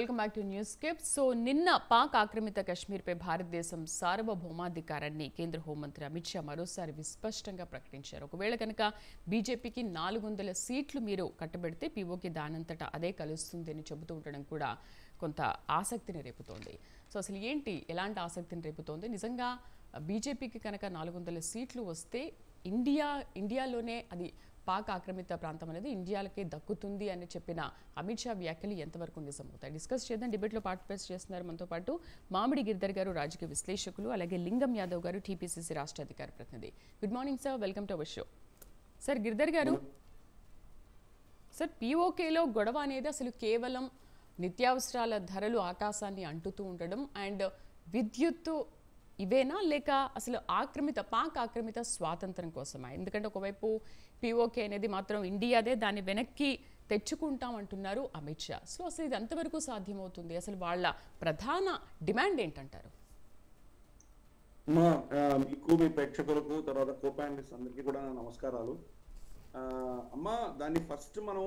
Welcome back to NewsScape. So నిన్న పాక్ ఆక్రమిత కశ్మీర్పై భారతదేశం సార్వభౌమాధికారాన్ని కేంద్ర హోంమంత్రి అమిత్ షా మరోసారి విస్పష్టంగా ప్రకటించారు. ఒకవేళ కనుక బీజేపీకి నాలుగు వందల సీట్లు మీరు కట్టబెడితే పీఓకి దానంతటా అదే కలుస్తుంది అని చెబుతూ ఉండడం కూడా కొంత ఆసక్తిని రేపుతోంది. సో అసలు ఏంటి ఎలాంటి ఆసక్తిని రేపుతోంది? నిజంగా బీజేపీకి కనుక నాలుగు వందల సీట్లు వస్తే ఇండియా ఇండియాలోనే అది పాక్ ఆక్రమిత ప్రాంతం అనేది ఇండియాలకే దక్కుతుంది అని చెప్పిన అమిత్ షా వ్యాఖ్యలు ఎంతవరకు నిజమవుతాయి డిస్కస్ చేద్దాం. డిబేట్లో పార్టిసిపేట్ చేస్తున్నారు మనతో పాటు మామిడి గిరిధర్ గారు రాజకీయ విశ్లేషకులు అలాగే లింగం యాదవ్ గారు టీపీసీసీ రాష్ట్ర అధికార ప్రతినిధి. Good morning sir welcome to our show sir Giridhar garu sir పీఓకేలో గొడవ అనేది అసలు కేవలం నిత్యావసరాల ధరలు ఆకాశాన్ని అంటుతూ ఉండడం అండ్ విద్యుత్తు ఇవేనా? లేక అసలు ఆక్రమిత పాక్ ఆక్రమిత స్వాతంత్రం కోసమా? ఎందుకంటే ఒకవైపు పీఓకే అనేది మాత్రం ఇండియాదే దాన్ని వెనక్కి తెచ్చుకుంటాం అంటున్నారు అమిత్ షా. సో అసలు ఇది ఎంతవరకు సాధ్యమవుతుంది? అసలు వాళ్ళ ప్రధాన డిమాండ్ ఏంటంటారు? మా మీకు మీ ప్రేక్షకులకు తర్వాత కో ప్యానలిస్ట్ అందరికీ కూడా నమస్కారాలు. అమ్మా దాన్ని ఫస్ట్ మనం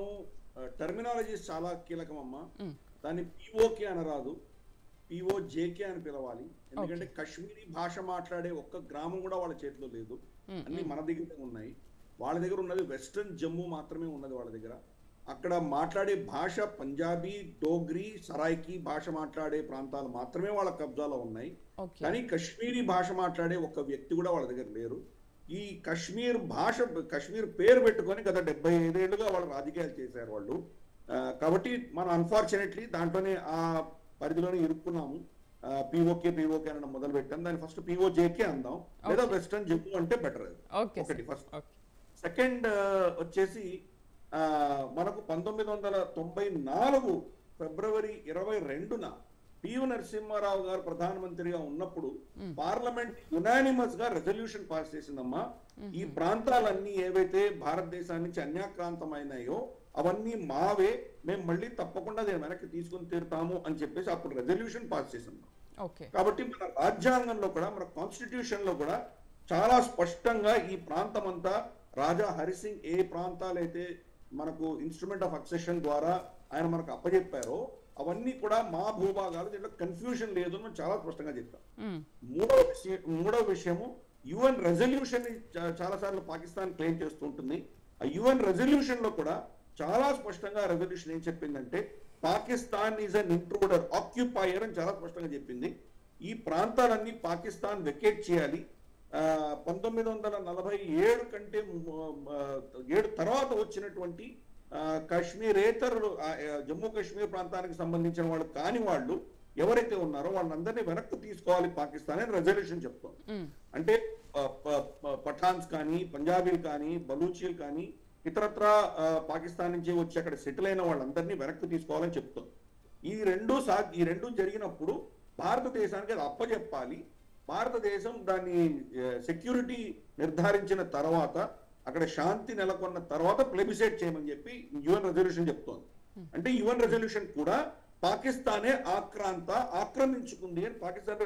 టర్మినాలజీస్ చాలా కీలకం అమ్మా. దాన్ని పిఓకే అనరాదు. పిఓ జేకే అని పిలవాలి. ఎందుకంటే కశ్మీరీ భాష మాట్లాడే ఒక్క గ్రామం కూడా వాళ్ళ చేతిలో లేదు. అన్ని మన దగ్గర ఉన్నాయి. వాళ్ళ దగ్గర ఉన్నది వెస్ట్రన్ జమ్మూ మాత్రమే ఉన్నది వాళ్ళ దగ్గర. అక్కడ మాట్లాడే భాష పంజాబీ డోగ్రీ సరాయికి భాష మాట్లాడే ప్రాంతాలు మాత్రమే వాళ్ళ కబ్జాలో ఉన్నాయి. కానీ కశ్మీరీ భాష మాట్లాడే ఒక వ్యక్తి కూడా వాళ్ళ దగ్గర లేరు. ఈ కశ్మీర్ భాష కశ్మీర్ పేరు పెట్టుకొని గత డెబ్బై ఐదేళ్ళుగా వాళ్ళు రాజకీయాలు చేశారు వాళ్ళు. కాబట్టి మనం అన్ఫార్చునేట్లీ దాంట్లోనే ఆ పరిధిలోనే ఇరుక్కున్నాము. పిఓకే పిఓకే అనడం మొదలు పెట్టాం దాన్ని ఫస్ట్ పిఓజేకే అందాం. లేదా వెస్టర్న్ జమ్మూ అంటే బెటర్ ఒకటి ఫస్ట్ సెకండ్ వచ్చేసి మనకు పంతొమ్మిది వందల తొంభై నాలుగు ఫిబ్రవరి ఇరవై రెండున పియు నరసింహారావు గారు ప్రధానమంత్రిగా ఉన్నప్పుడు పార్లమెంట్ యునానిమస్గా రెజల్యూషన్ పాస్ చేసిందమ్మా ఈ ప్రాంతాలన్నీ ఏవైతే భారతదేశం నుంచి అన్యాక్రాంతమైనాయో అవన్నీ మావే మేము మళ్ళీ తప్పకుండా దీన్ని వెనక్కి తీసుకుని తీరుతాము అని చెప్పేసి అప్పుడు రెజల్యూషన్ పాస్ చేసింది కాబట్టి మన రాజ్యాంగంలో కూడా మన కాన్స్టిట్యూషన్లో కూడా చాలా స్పష్టంగా ఈ ప్రాంతం అంతా రాజా హరిసింగ్ ఏ ప్రాంతాలైతే మనకు ఇన్స్ట్రుమెంట్ ఆఫ్ అక్సెషన్ ద్వారా ఆయన మనకు అప్పచెప్పారో అవన్నీ కూడా మా భూభాగాలు దీంట్లో కన్ఫ్యూజన్ లేదు అని చాలా స్పష్టంగా మ్మ్. మూడవ విషయం మూడవ విషయము యుఎన్ రెజల్యూషన్ చాలా సార్లు పాకిస్తాన్ క్లెయిమ్ చేస్తూ ఉంటుంది. ఆ యుఎన్ రెజల్యూషన్లో కూడా చాలా స్పష్టంగా రెజల్యూషన్ ఏం చెప్పిందంటే Pakistan is an intruder occupier అని చాలా స్పష్టంగా చెప్పింది. ఈ ప్రాంతాలన్నీ పాకిస్తాన్ వెకేట్ చేయాలి. పంతొమ్మిది వందల నలభై ఏడు కంటే ఏడు తర్వాత వచ్చినటువంటి కాశ్మీరేతరులు జమ్మూ కాశ్మీర్ ప్రాంతానికి సంబంధించిన వాళ్ళు కాని వాళ్ళు ఎవరైతే ఉన్నారో వాళ్ళందరినీ వెనక్కి తీసుకోవాలి పాకిస్తాన్ అని రెజల్యూషన్ చెప్తోంది. మ్మ్. అంటే పఠాన్స్ కానీ పంజాబీలు కానీ బలూచీలు కానీ ఇతరత్ర పాకిస్తాన్ నుంచి వచ్చి అక్కడ సెటిల్ అయిన వాళ్ళందరినీ వెనక్కి తీసుకోవాలని చెప్తుంది. ఈ రెండు సా ఈ రెండు జరిగినప్పుడు భారతదేశానికి అది అప్పచెప్పాలి భారతదేశం దాన్ని సెక్యూరిటీ నిర్ధారించిన తర్వాత అక్కడ శాంతి నెలకొన్న తర్వాత ప్లెబిసైట్ చేయమని చెప్పి యుఎన్ రెజల్యూషన్ చెప్తోంది. అంటే యుఎన్ రెజల్యూషన్ కూడా పాకిస్తానే ఆక్రాంత ఆక్రమించుకుంది అని పాకిస్తాన్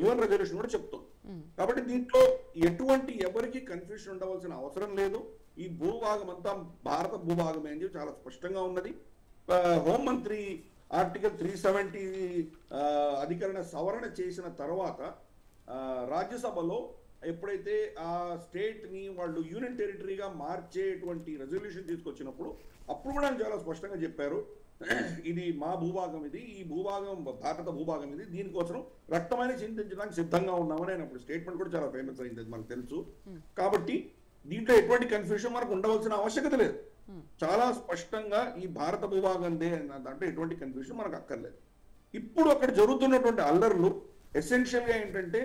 యుఎన్ రెజల్యూషన్ కూడా చెప్తోంది. కాబట్టి దీంట్లో ఎటువంటి ఎవరికి కన్ఫ్యూషన్ ఉండవలసిన అవసరం లేదు. ఈ భూభాగం అంతా భారత భూభాగమే అని చెప్పి చాలా స్పష్టంగా ఉన్నది. హోంమంత్రి ఆర్టికల్ త్రీ సెవెంటీ అధికరణ సవరణ చేసిన తర్వాత రాజ్యసభలో ఎప్పుడైతే ఆ స్టేట్ని వాళ్ళు యూనియన్ టెరిటరీగా మార్చేటువంటి రెజల్యూషన్ తీసుకొచ్చినప్పుడు అప్పుడు కూడా ఆయన చాలా స్పష్టంగా చెప్పారు ఇది మా భూభాగం ఇది ఈ భూభాగం భారత భూభాగం ఇది దీనికోసం రక్తమైన చింతించడానికి సిద్ధంగా ఉన్నామని ఆయన అప్పుడు స్టేట్మెంట్ కూడా చాలా ఫేమస్ అయింది మనకు తెలుసు. కాబట్టి దీంట్లో ఎటువంటి కన్ఫ్యూషన్ మనకు ఉండవలసిన ఆవశ్యకత లేదు. చాలా స్పష్టంగా ఈ భారత భూభాగందే దాంట్లో ఎటువంటి కన్ఫ్యూషన్ మనకు అక్కర్లేదు. ఇప్పుడు అక్కడ జరుగుతున్నటువంటి అల్లర్లు ఎసెన్షియల్గా ఏంటంటే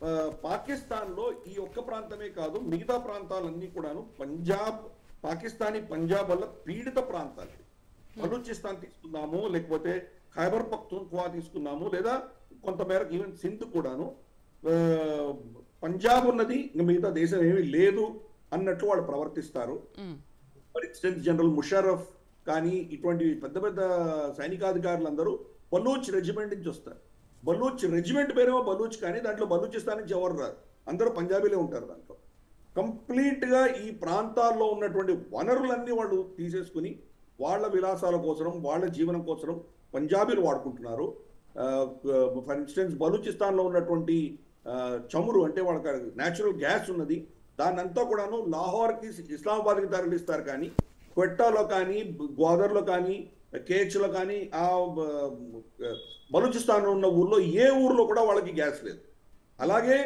ఆ, పాకిస్తాన్లో ఈ ఒక్క ప్రాంతమే కాదు మిగతా ప్రాంతాలన్నీ కూడాను పంజాబ్ పాకిస్తానీ పంజాబ్ వల్ల పీడిత ప్రాంతాలు. బలూచిస్తాన్ తీసుకుందాము లేకపోతే ఖైబర్ పఖ్తూన్ఖ్వా తీసుకుందాము లేదా కొంతమేరకు ఈవెన్ సింధ్ కూడాను పంజాబ్ ఉన్నది ఇంకా మిగతా దేశం ఏమీ లేదు అన్నట్లు వాళ్ళు ప్రవర్తిస్తారు. ఫర్ జనరల్ ముషరఫ్ కానీ ఇటువంటి పెద్ద పెద్ద సైనికాధికారులందరూ బలూచ్ రెజిమెంట్ నుంచి వస్తారు. బలూచ్ రెజిమెంట్ పేరేమో బలూచ్ కానీ దాంట్లో బలూచిస్తాన్ నుంచి ఎవరు రారు? అందరూ పంజాబీలే ఉంటారు దాంట్లో. కంప్లీట్గా ఈ ప్రాంతాల్లో ఉన్నటువంటి వనరులన్నీ వాళ్ళు తీసేసుకుని వాళ్ళ విలాసాల కోసం వాళ్ళ జీవనం కోసం పంజాబీలు వాడుకుంటున్నారు. ఫర్ ఇన్స్టెన్స్ బలూచిస్తాన్లో ఉన్నటువంటి చమురు అంటే వాళ్ళకి న్యాచురల్ గ్యాస్ ఉన్నది. దాన్నంతా కూడాను లాహోర్కి ఇస్లామాబాద్కి తరలిస్తారు కానీ క్వెట్టాలో కానీ గ్వాదర్లో కానీ కేచ్లో కానీ ఆ బ- బలూచిస్తాన్లో ఉన్న ఊర్లో ఏ ఊర్లో కూడా వాళ్ళకి గ్యాస్ లేదు. అలాగే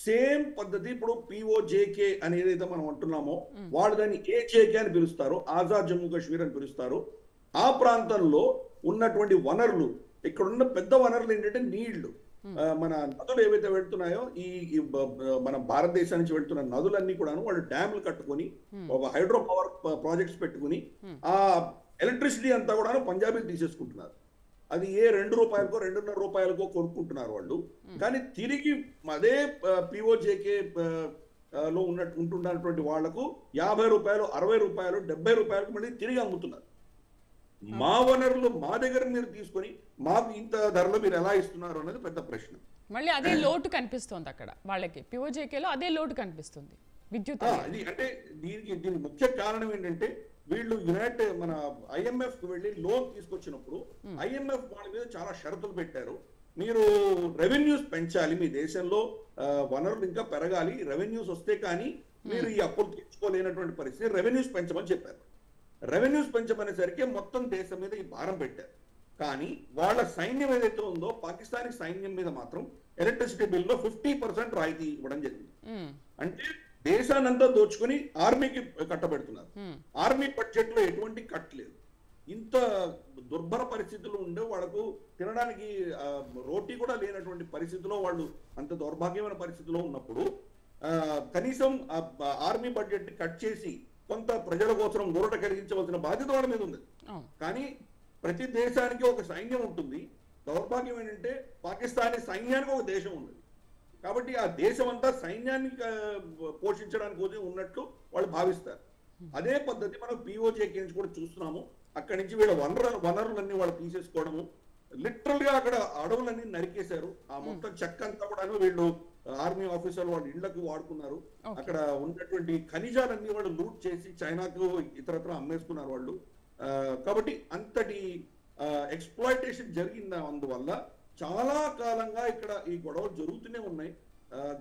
సేమ్ పద్ధతి ఇప్పుడు పిఓజేకే అని ఏదైతే మనం అంటున్నామో వాళ్ళు దాన్ని ఏజేకే అని పిలుస్తారు ఆజాద్ జమ్మూ కాశ్మీర్ అని పిలుస్తారు. ఆ ప్రాంతంలో ఉన్నటువంటి వనరులు ఇక్కడ ఉన్న పెద్ద వనరులు ఏంటంటే నీళ్ళు. మన నదులు ఏవైతే వెళ్తున్నాయో ఈ మన భారతదేశం నుంచి వెళ్తున్న నదులన్నీ కూడాను వాళ్ళు డ్యామ్లు కట్టుకొని ఒక హైడ్రో పవర్ ప్రాజెక్ట్స్ పెట్టుకుని ఆ ఎలక్ట్రిసిటీ అంతా కూడాను పంజాబీలు తీసేసుకుంటున్నారు. అది ఏ రెండు రూపాయలకో రెండున్నర రూపాయలకో కొనుక్కుంటున్నారు వాళ్ళు. కానీ తిరిగి అదే పిఓజేకే లో ఉన్నట్టు ఉంటున్నటువంటి వాళ్ళకు యాభై రూపాయలు అరవై రూపాయలు డెబ్బై రూపాయలకు మళ్ళీ తిరిగి అమ్ముతున్నారు. మా వనరులు మా దగ్గర మీరు తీసుకొని మాకు ఇంత ధరలో మీరు ఎలా ఇస్తున్నారు అనేది పెద్ద ప్రశ్న. మళ్ళీ అదే లోటు కనిపిస్తోంది అక్కడ వాళ్ళకి. పిఓజేకేలో అదే లోటు కనిపిస్తుంది. విద్యుత్ అంటే దీనికి దీని ముఖ్య కారణం ఏంటంటే వీళ్ళు యునైటెడ్ మన ఐఎంఎఫ్కి వెళ్ళి లోన్ తీసుకొచ్చినప్పుడు ఐఎంఎఫ్ వాళ్ళ మీద చాలా షరతులు పెట్టారు. మీరు రెవెన్యూస్ పెంచాలి మీ దేశంలో వనరులు ఇంకా పెరగాలి రెవెన్యూస్ వస్తే కానీ మీరు ఈ అప్పులు తీర్చుకోలేనటువంటి పరిస్థితి రెవెన్యూస్ పెంచమని చెప్పారు. రెవెన్యూస్ పెంచమనేసరికి మొత్తం దేశం మీద ఈ భారం పెట్టారు. కానీ వాళ్ళ సైన్యం ఏదైతే ఉందో పాకిస్తానీ సైన్యం మీద మాత్రం ఎలక్ట్రిసిటీ బిల్లో ఫిఫ్టీ పర్సెంట్ రాయితీ ఇవ్వడం జరిగింది. అంటే దేశానంతా దోచుకుని ఆర్మీకి కట్టబెడుతున్నారు. ఆర్మీ బడ్జెట్లో ఎటువంటి కట్ లేదు. ఇంత దుర్భర పరిస్థితులు ఉండే వాళ్ళకు తినడానికి రోటీ కూడా లేనటువంటి పరిస్థితిలో వాళ్ళు అంత దౌర్భాగ్యమైన పరిస్థితిలో ఉన్నప్పుడు ఆ, కనీసం ఆర్మీ బడ్జెట్ కట్ చేసి కొంత ప్రజల కోసం ఊరట కలిగించవలసిన బాధ్యత వాళ్ళ మీద ఉంది. కానీ ప్రతి దేశానికి ఒక సైన్యం ఉంటుంది. దౌర్భాగ్యం ఏంటంటే పాకిస్తానీ సైన్యానికి ఒక దేశం ఉంది. కాబట్టి ఆ దేశం అంతా సైన్యాన్ని పోషించడానికి ఉన్నట్లు వాళ్ళు భావిస్తారు. అదే పద్ధతి మనం పిఓజేకి నుంచి కూడా చూస్తున్నాము. అక్కడి నుంచి వీళ్ళ వనరు వనరులన్నీ వాళ్ళు తీసేసుకోవడము. లిటరల్గా అక్కడ అడవులన్నీ నరికేశారు. ఆ మొత్తం చెక్క అంతా కూడా వీళ్ళు ఆర్మీ ఆఫీసర్లు వాళ్ళ ఇళ్ళకు వాడుకున్నారు. అక్కడ ఉన్నటువంటి ఖనిజాలన్నీ వాళ్ళు లూట్ చేసి చైనాకు ఇతరత్ర అమ్మేసుకున్నారు వాళ్ళు. కాబట్టి అంతటి ఎక్స్ప్లాయిటేషన్ జరిగింది అందువల్ల చాలా కాలంగా ఇక్కడ ఈ గొడవలు జరుగుతూనే ఉన్నాయి.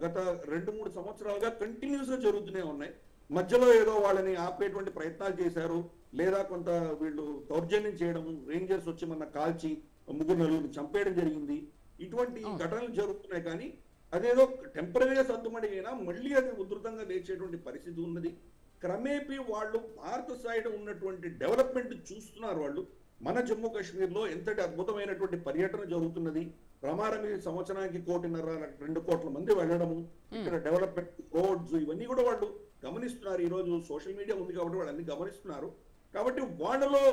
గత రెండు మూడు సంవత్సరాలుగా కంటిన్యూస్గా జరుగుతూనే ఉన్నాయి. మధ్యలో ఏదో వాళ్ళని ఆపేటువంటి ప్రయత్నాలు చేశారు. లేదా కొంత వీళ్ళు దౌర్జన్యం చేయడం రేంజర్స్ వచ్చి మన కాల్చి ముగ్గురు నలుగురిని చంపేయడం జరిగింది. ఇటువంటి ఘటనలు జరుగుతున్నాయి కానీ అదేదో టెంపరీగా సర్దుమడి అయినా మళ్ళీ అది ఉధృతంగా లేచేటువంటి పరిస్థితి ఉన్నది. క్రమేపీ వాళ్ళు భారత సైడ్ ఉన్నటువంటి డెవలప్మెంట్ చూస్తున్నారు వాళ్ళు. మన జమ్మూ కాశ్మీర్లో ఎంతటి అద్భుతమైనటువంటి పర్యటన జరుగుతున్నది? రమారమి సంవత్సరానికి కోటిన్నర రెండు కోట్ల మంది వెళ్ళడము ఇక్కడ డెవలప్మెంట్ రోడ్స్ ఇవన్నీ కూడా వాళ్ళు గమనిస్తున్నారు. ఈ రోజు సోషల్ మీడియా ఉంది కాబట్టి వాళ్ళు అన్ని గమనిస్తున్నారు. కాబట్టి వాళ్ళలో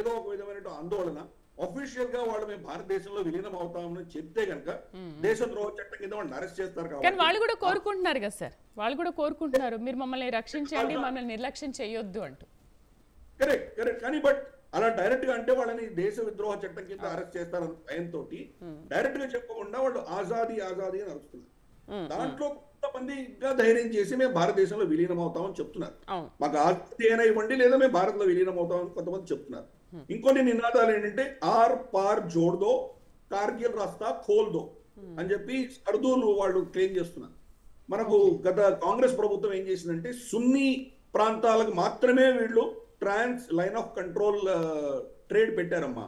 ఏదో ఒక విధమైన ఆందోళన అఫీషియల్గా వాళ్ళు మేము భారతదేశంలో విలీనం అవుతామని చెప్తే కనుక దేశ ద్రోహ చట్టం కింద వాళ్ళని అరెస్ట్ చేస్తారు కానీ కాబట్టి వాళ్ళు కూడా కోరుకుంటున్నారు కదా సార్. వాళ్ళు కూడా కోరుకుంటున్నారు. మీరు మమ్మల్ని రక్షించండి మమ్మల్ని నిర్లక్ష్యం చేయొద్దు అంటూ. కరెక్ట్ కరెక్ట్ కానీ బట్ అలా డైరెక్ట్గా అంటే వాళ్ళని దేశ విద్రోహ చట్టం కింద అరెస్ట్ చేస్తారన్న భయంతో డైరెక్ట్గా చెప్పకుండా వాళ్ళు ఆజాదీ ఆజాదీ అని అరుస్తున్నారు. దాంట్లో కొంతమంది ఇంకా ధైర్యం చేసి మేము భారతదేశంలో విలీనం అవుతామని చెప్తున్నారు మాకు ఆస్తి అయినా ఇవ్వండి లేదా మేము భారత్లో విలీనం అవుతామని కొంతమంది చెప్తున్నారు. ఇంకొన్ని నినాదాలు ఏంటంటే ఆర్ పార్ జోడ్దో కార్గిల్ రాస్తా ఖోల్దో అని చెప్పి సర్దూలు వాళ్ళు క్లెయిమ్ చేస్తున్నారు. మనకు గత కాంగ్రెస్ ప్రభుత్వం ఏం చేసిందంటే సున్నీ ప్రాంతాలకు మాత్రమే వీళ్ళు trans line of control trade పెట్టారమ్మా.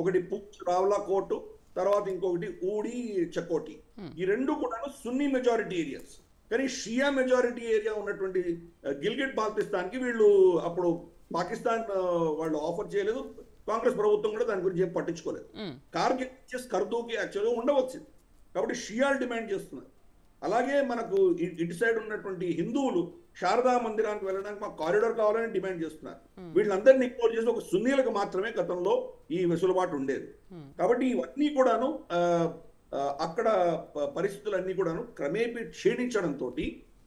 ఒకటి పుచ్ రావ్లా కోర్టు తర్వాత ఇంకొకటి ఊడి చకోటి. ఈ రెండు కూడా సున్నీ మెజారిటీ ఏరియాస్. కానీ షియా మెజారిటీ ఏరియా ఉన్నటువంటి గిల్గిట్ బాల్టిస్తాన్కి వీళ్ళు అప్పుడు పాకిస్తాన్ వాళ్ళు ఆఫర్ చేయలేదు. కాంగ్రెస్ ప్రభుత్వం కూడా దాని గురించి ఏం పట్టించుకోలేదు. ఉమ్, కార్గిల్ వచ్చేసి కర్దూకి యాక్చువల్గా ఉండవచ్చింది కాబట్టి షియాలు డిమాండ్ చేస్తున్నారు. అలాగే మనకు ఇటు సైడ్ ఉన్నటువంటి హిందువులు శారదా మందిరానికి వెళ్ళడానికి మాకు కారిడార్ కావాలని డిమాండ్ చేస్తున్నారు. వీళ్ళందరినీ ఇగ్నోర్ చేసి ఒక సున్నీలకు మాత్రమే గతంలో ఈ వెసులుబాటు ఉండేది. కాబట్టి ఇవన్నీ కూడాను అక్కడ పరిస్థితులన్నీ కూడాను క్రమేపీ క్షీణించడంతో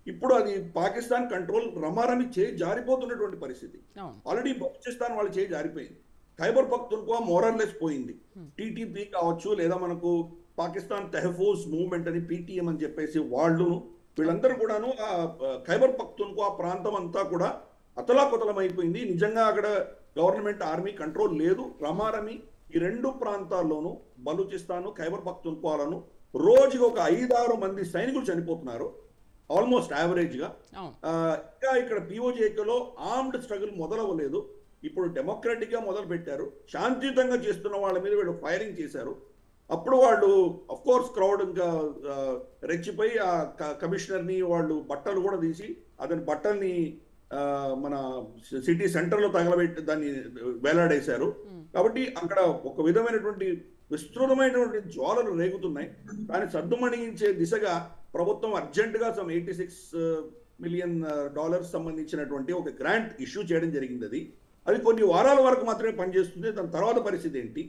ఇప్పుడు అది పాకిస్తాన్ కంట్రోల్ రమారమి చేయి జారిపోతున్నటువంటి పరిస్థితి. ఆల్రెడీ బలూచిస్తాన్ వాళ్ళు చేయి జారిపోయింది. ఖైబర్ పఖ్తూన్ఖా మోరర్లెస్ పోయింది. టీటీపీ కావచ్చు లేదా మనకు పాకిస్తాన్ తెహఫూజ్ మూవ్మెంట్ అని పీటీఎం అని చెప్పేసి వాళ్ళు వీళ్ళందరూ కూడాను ఆ ఆ, ఖైబర్ పఖ్తూన్ఖా ప్రాంతం అంతా కూడా అతలాకుతలం అయిపోయింది నిజంగా అక్కడ గవర్నమెంట్ ఆర్మీ కంట్రోల్ లేదు. రమారమి ఈ రెండు ప్రాంతాల్లోనూ బలూచిస్తాను ఖైబర్ పఖ్తుంక్వాలను రోజుకి ఒక ఐదారు మంది సైనికులు చనిపోతున్నారు. ఆల్మోస్ట్ యావరేజ్గా. ఆ, ఇంకా ఇక్కడ పిఓజేకేలో ఆర్మ్డ్ స్ట్రగుల్ మొదలవ్వలేదు. ఇప్పుడు డెమోక్రటిక్గా మొదలు పెట్టారు శాంతియుతంగా చేస్తున్న వాళ్ళ మీద వీళ్ళు ఫైరింగ్ చేశారు. అప్పుడు వాళ్ళు అఫ్ కోర్స్ క్రౌడ్ ఇంకా రెచ్చిపోయి ఆ కమిషనర్ని వాళ్ళు బట్టలు కూడా తీసి అతని బట్టల్ని మన సిటీ సెంటర్లో తగలబెట్టి దాన్ని వేలాడేశారు. కాబట్టి అక్కడ ఒక విధమైనటువంటి విస్తృతమైనటువంటి జ్వాలలు రేగుతున్నాయి. దాన్ని సర్దుమణించే దిశగా ప్రభుత్వం అర్జెంటుగా some eighty six million dollars సంబంధించినటువంటి ఒక గ్రాంట్ ఇష్యూ చేయడం జరిగింది అది. అది కొన్ని వారాల వరకు మాత్రమే పనిచేస్తుంది. దాని తర్వాత పరిస్థితి ఏంటి?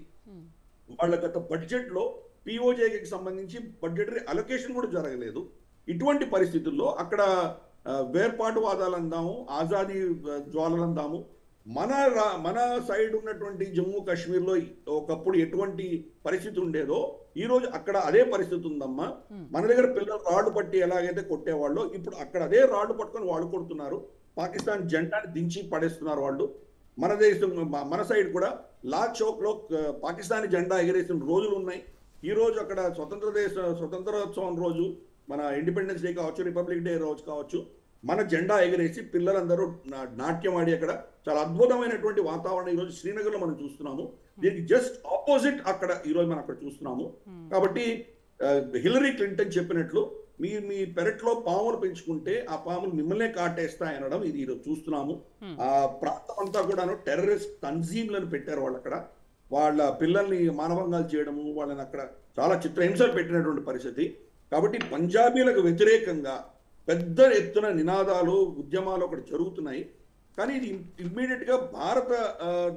వాళ్ళ గత బడ్జెట్లో పిఓజేకి సంబంధించి బడ్జెటరీ అలొకేషన్ కూడా జరగలేదు. ఇటువంటి పరిస్థితుల్లో అక్కడ వేర్పాటువాదాలు అందాము ఆజాదీ జ్వాలలు అందాము మన రా- మన సైడ్ ఉన్నటువంటి జమ్మూ కాశ్మీర్లో ఒకప్పుడు ఎటువంటి పరిస్థితి ఉండేదో ఈ రోజు అక్కడ అదే పరిస్థితి ఉందమ్మా. మన దగ్గర పిల్లలు రాళ్ళు పట్టి ఎలాగైతే కొట్టేవాళ్ళో ఇప్పుడు అక్కడ అదే రాళ్ళు పట్టుకొని వాళ్ళు కొడుతున్నారు. పాకిస్తాన్ జెండాని దించి పడేస్తున్నారు వాళ్ళు. మన దేశం మన సైడ్ కూడా లాల్ చౌక్లో ఆ, పాకిస్తానీ జెండా ఎగరేసిన రోజులు ఉన్నాయి. ఈ రోజు అక్కడ స్వతంత్ర దేశ స్వతంత్రోత్సవం రోజు మన ఇండిపెండెన్స్ డే కావచ్చు రిపబ్లిక్ డే రోజు కావచ్చు మన జెండా ఎగరేసి పిల్లలందరూ నాట్యం ఆడి అక్కడ. చాలా అద్భుతమైనటువంటి వాతావరణం ఈరోజు శ్రీనగర్లో మనం చూస్తున్నాము. దీనికి జస్ట్ ఆపోజిట్ అక్కడ ఈరోజు మనం అక్కడ చూస్తున్నాము. కాబట్టి ఆ, హిలరీ క్లింటన్ చెప్పినట్లు మీ మీ పెరట్లో పాములు పెంచుకుంటే ఆ పాములు మిమ్మల్నే కాటేస్తాయి అనడం ఇది ఈరోజు చూస్తున్నాము. ఆ ప్రాంతం అంతా కూడాను టెర్రరిస్ట్ తన్జీమ్లను పెట్టారు వాళ్ళు అక్కడ వాళ్ళ పిల్లల్ని మానవంగాలు చేయడము వాళ్ళని అక్కడ చాలా చిత్రహింసలు పెట్టినటువంటి పరిస్థితి. కాబట్టి పంజాబీలకు వ్యతిరేకంగా పెద్ద ఎత్తున నినాదాలు ఉద్యమాలు అక్కడ జరుగుతున్నాయి. కానీ ఇది ఇమ్మీడియట్గా భారత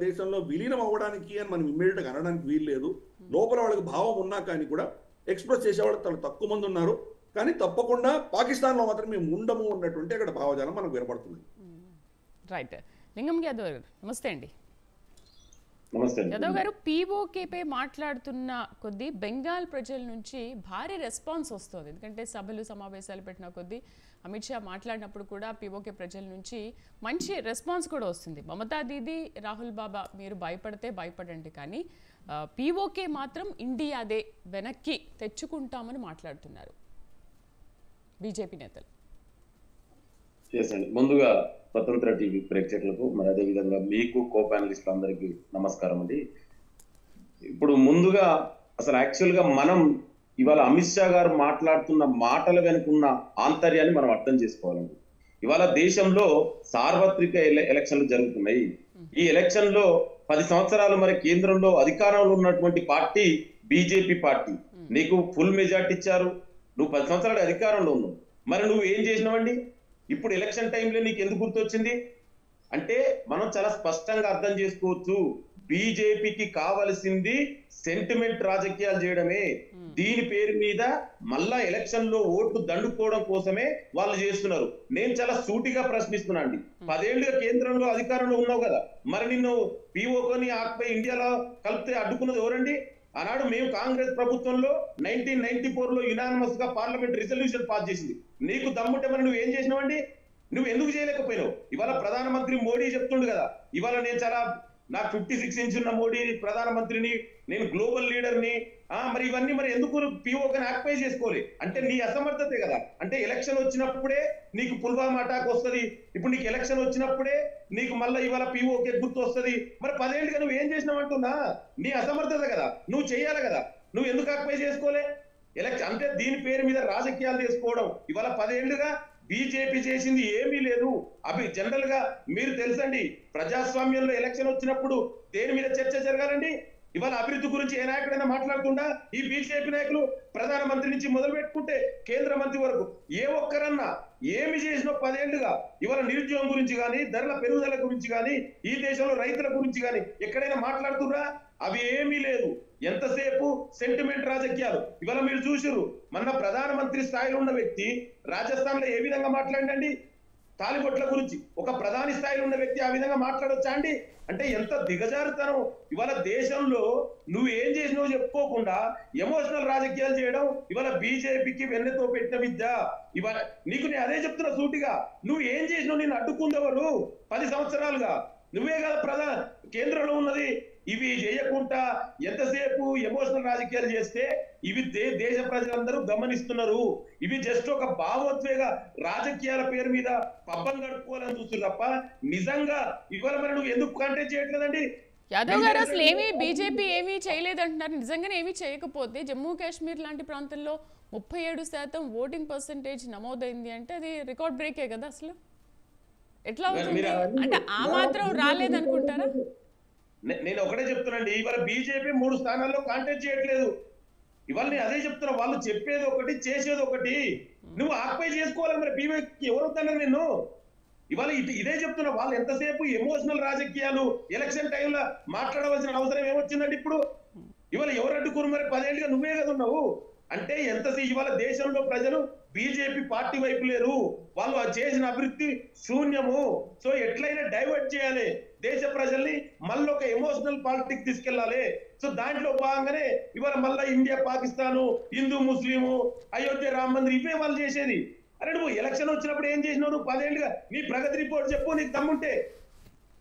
దేశంలో విలీనం అవ్వడానికి అని మనం ఇమ్మీడియట్గా అనడానికి వీల్లేదు. లోపల వాళ్ళకి భావం ఉన్నా కానీ కూడా ఎక్స్ప్రెస్ చేసేవాళ్ళు చాలా తక్కువ మంది ఉన్నారు. కానీ తప్పకుండా పాకిస్తాన్లో మాత్రం మేము ఉండము ఉన్నటువంటి అక్కడ భావజాలం మనకు వినపడుతుంది. రైట్ లింగం యాదవ్ గారు నమస్తే అండి. నమస్తే అండి. యాదవ్ గారు పీఓకేపై మాట్లాడుతున్న కొద్దీ బెంగాల్ ప్రజల నుంచి భారీ రెస్పాన్స్ వస్తుంది. ఎందుకంటే సభలు సమావేశాలు పెట్టిన కొద్దీ అమిత్ షా మాట్లాడినప్పుడు కూడా పీఓకే ప్రజల నుంచి మంచి రెస్పాన్స్ కూడా వస్తుంది. మమతా దీది రాహుల్ బాబా మీరు భయపడితే భయపడండి కానీ పీఓకే మాత్రం ఇండియాదే వెనక్కి తెచ్చుకుంటామని మాట్లాడుతున్నారు. బీజేపీ నేతలు. ముందుగా స్వతంత్ర టీవీ ప్రేక్షకులకు మరి అదేవిధంగా మీకు కో ప్యానలిస్ట్ అందరికీ నమస్కారం అండి. ఇప్పుడు ముందుగా అసలు యాక్చువల్గా మనం ఇవాళ అమిత్ షా గారు మాట్లాడుతున్న మాటల వెనుకున్న ఆంతర్యాన్ని మనం అర్థం చేసుకోవాలండి. ఇవాళ దేశంలో సార్వత్రిక ఎల- ఎలక్షన్లు జరుగుతున్నాయి. ఈ ఎలక్షన్లో పది సంవత్సరాలు మరి కేంద్రంలో అధికారంలో ఉన్నటువంటి పార్టీ బీజేపీ పార్టీ. నీకు ఫుల్ మెజార్టీ ఇచ్చారు. నువ్వు పది సంవత్సరాలు అధికారంలో ఉన్నావు. మరి నువ్వు ఏం చేసినావండి? ఇప్పుడు ఎలక్షన్ టైంలో నీకు ఎందుకు గుర్తొచ్చింది? అంటే మనం చాలా స్పష్టంగా అర్థం చేసుకోవచ్చు. బీజేపీకి కావలసింది సెంటిమెంట్ రాజకీయాలు చేయడమే. దీని పేరు మీద మళ్ళా ఎలక్షన్లో ఓట్లు దండుకోవడం కోసమే వాళ్ళు చేస్తున్నారు. నేను చాలా సూటిగా ప్రశ్నిస్తున్నా అండి. పదేళ్ళుగా కేంద్రంలో అధికారంలో ఉన్నావు కదా. మరి నిన్ను పిఓకొని ఆపై ఇండియాలో కలిపితే అడ్డుకున్నది ఎవరండి? ఆనాడు మేము కాంగ్రెస్ ప్రభుత్వంలో నైన్టీన్ నైన్టీ ఫోర్లో యునానిమస్గా పార్లమెంట్ రిజల్యూషన్ పాస్ చేసింది. నీకు దమ్ముంటే మరి నువ్వు ఏం చేసినావండి? నువ్వు ఎందుకు చేయలేకపోయినావు? ఇవాళ ప్రధానమంత్రి మోడీ చెప్తుండు కదా ఇవాళ నేను చాలా నాకు ఫిఫ్టీ సిక్స్ ఇంచ్ ఉన్న మోడీ ప్రధానమంత్రిని నేను గ్లోబల్ లీడర్ని ఆ మరి ఇవన్నీ మరి ఎందుకు పిఓకని ఆక్యుపై చేసుకోవాలి? అంటే నీ అసమర్థతే కదా. అంటే ఎలక్షన్ వచ్చినప్పుడే నీకు పుల్వామా అటాక్ వస్తుంది. ఇప్పుడు నీకు ఎలక్షన్ వచ్చినప్పుడే నీకు మళ్ళీ ఇవాళ పిఓకే గుర్తు వస్తుంది. మరి పదేళ్ళుగా నువ్వు ఏం చేసినావు అంటున్నా? నీ అసమర్థత కదా. నువ్వు చేయాలి కదా. నువ్వు ఎందుకు ఆక్యుపై చేసుకోలే? ఎలక్షన్ అంటే దీని పేరు మీద రాజకీయాలు చేసుకోవడం. ఇవాళ పదేళ్ళుగా బీజేపీ చేసింది ఏమీ లేదు. అవి జనరల్గా మీరు తెలుసండి. ప్రజాస్వామ్యంలో ఎలక్షన్ వచ్చినప్పుడు దేని మీద చర్చ జరగాలండి? ఇవాళ అభివృద్ధి గురించి ఏ నాయకుడైనా మాట్లాడకుండా ఈ బీజేపీ నాయకులు ప్రధానమంత్రి నుంచి మొదలు పెట్టుకుంటే కేంద్ర మంత్రి వరకు ఏ ఒక్కరన్నా ఏమి చేసిన పదేళ్ళుగా ఇవాళ నిరుద్యోగం గురించి కానీ ధరల పెరుగుదల గురించి కానీ ఈ దేశంలో రైతుల గురించి కానీ ఎక్కడైనా మాట్లాడుతున్నా అవి ఏమీ లేదు. ఎంతసేపు సెంటిమెంట్ రాజకీయాలు? ఇవాళ మీరు చూసిర్రు మన ప్రధానమంత్రి స్థాయిలో ఉన్న వ్యక్తి రాజస్థాన్లో ఏ విధంగా మాట్లాడండి తాలిబొట్ల గురించి ఒక ప్రధాని స్థాయిలో ఉన్న వ్యక్తి ఆ విధంగా మాట్లాడొచ్చా అండి? అంటే ఎంత దిగజారుతనం. ఇవాళ దేశంలో నువ్వు ఏం చేసినావు చెప్పుకోకుండా ఎమోషనల్ రాజకీయాలు చేయడం ఇవాళ బీజేపీకి వెన్నెతో పెట్టిన విద్య. ఇవాళ నీకు నేను అదే చెప్తున్నా సూటిగా. నువ్వు ఏం చేసినావు నేను అడ్డుకుందెవరు పది సంవత్సరాలుగా. నువ్వే కదా ప్రధాన. కేంద్రంలో ఉన్నది ఇవి చేయకుండా ఎంతసేపు ఎమోషనల్ రాజకీయాలు చేస్తే ఇవి దేశ ప్రజలందరూ గమనిస్తున్నారు. ఇవి జస్ట్ ఒక భావోద్వేగ రాజకీయాల పేరు మీద పబ్బం గడుపుకోవాలని చూస్తున్నారు తప్ప నిజంగా ఇవాళ మరి నువ్వు ఎందుకు కాంటాక్ట్ చేయట్లేదండి? యాదవ్ గారు అసలు ఏమీ బీజేపీ ఏమీ చేయలేదంటున్నారు. నిజంగానే ఏమీ చేయకపోతే జమ్మూ కాశ్మీర్ లాంటి ప్రాంతంలో ముప్పై ఏడు శాతం ఓటింగ్ పర్సంటేజ్ నమోదైంది అంటే అది రికార్డ్ బ్రేకే కదా అసలు? ఎట్లా అవుతుంది? అంటే ఆ మాత్రం రాలేదనుకుంటారా? నేను ఒకటే చెప్తున్నాండి ఇవాళ బీజేపీ మూడు స్థానాల్లో కాంటాక్ట్ చేయట్లేదు. ఇవాళ నేను అదే చెప్తున్నా వాళ్ళు చెప్పేది ఒకటి చేసేది ఒకటి. నువ్వు ఆక్పై చేసుకోవాలి మరి బీజేపీకి ఎవరు నేను నిన్ను? ఇవాళ ఇదే చెప్తున్నా వాళ్ళు ఎంతసేపు ఎమోషనల్ రాజకీయాలు ఎలక్షన్ టైంలో మాట్లాడవలసిన అవసరం ఏమొచ్చిందండి ఇప్పుడు? ఇవాళ ఎవరు అడ్డుకోరు మరి? పదేళ్ళుగా నువ్వే కదా ఉన్నావు. అంటే ఎంత ఇవాళ దేశంలో ప్రజలు బీజేపీ పార్టీ వైపు లేరు? వాళ్ళు చేసిన అభివృద్ధి శూన్యము. సో ఎట్లయినా డైవర్ట్ చేయాలి. దేశ ప్రజల్ని మళ్ళీ ఒక ఎమోషనల్ పాలిటిక్స్ తీసుకెళ్ళాలి సో దాంట్లో భాగంగానే ఇవాళ మళ్ళీ India Pakistan Hindu Muslim Ayodhya Rama Mandir ఇవే వాళ్ళు చేసేది. అరే నువ్వు ఎలక్షన్ వచ్చినప్పుడు ఏం చేసినావు? నువ్వు పదేళ్ళుగా నీ ప్రగతి రిపోర్ట్ చెప్పు నీకు దమ్ముంటే.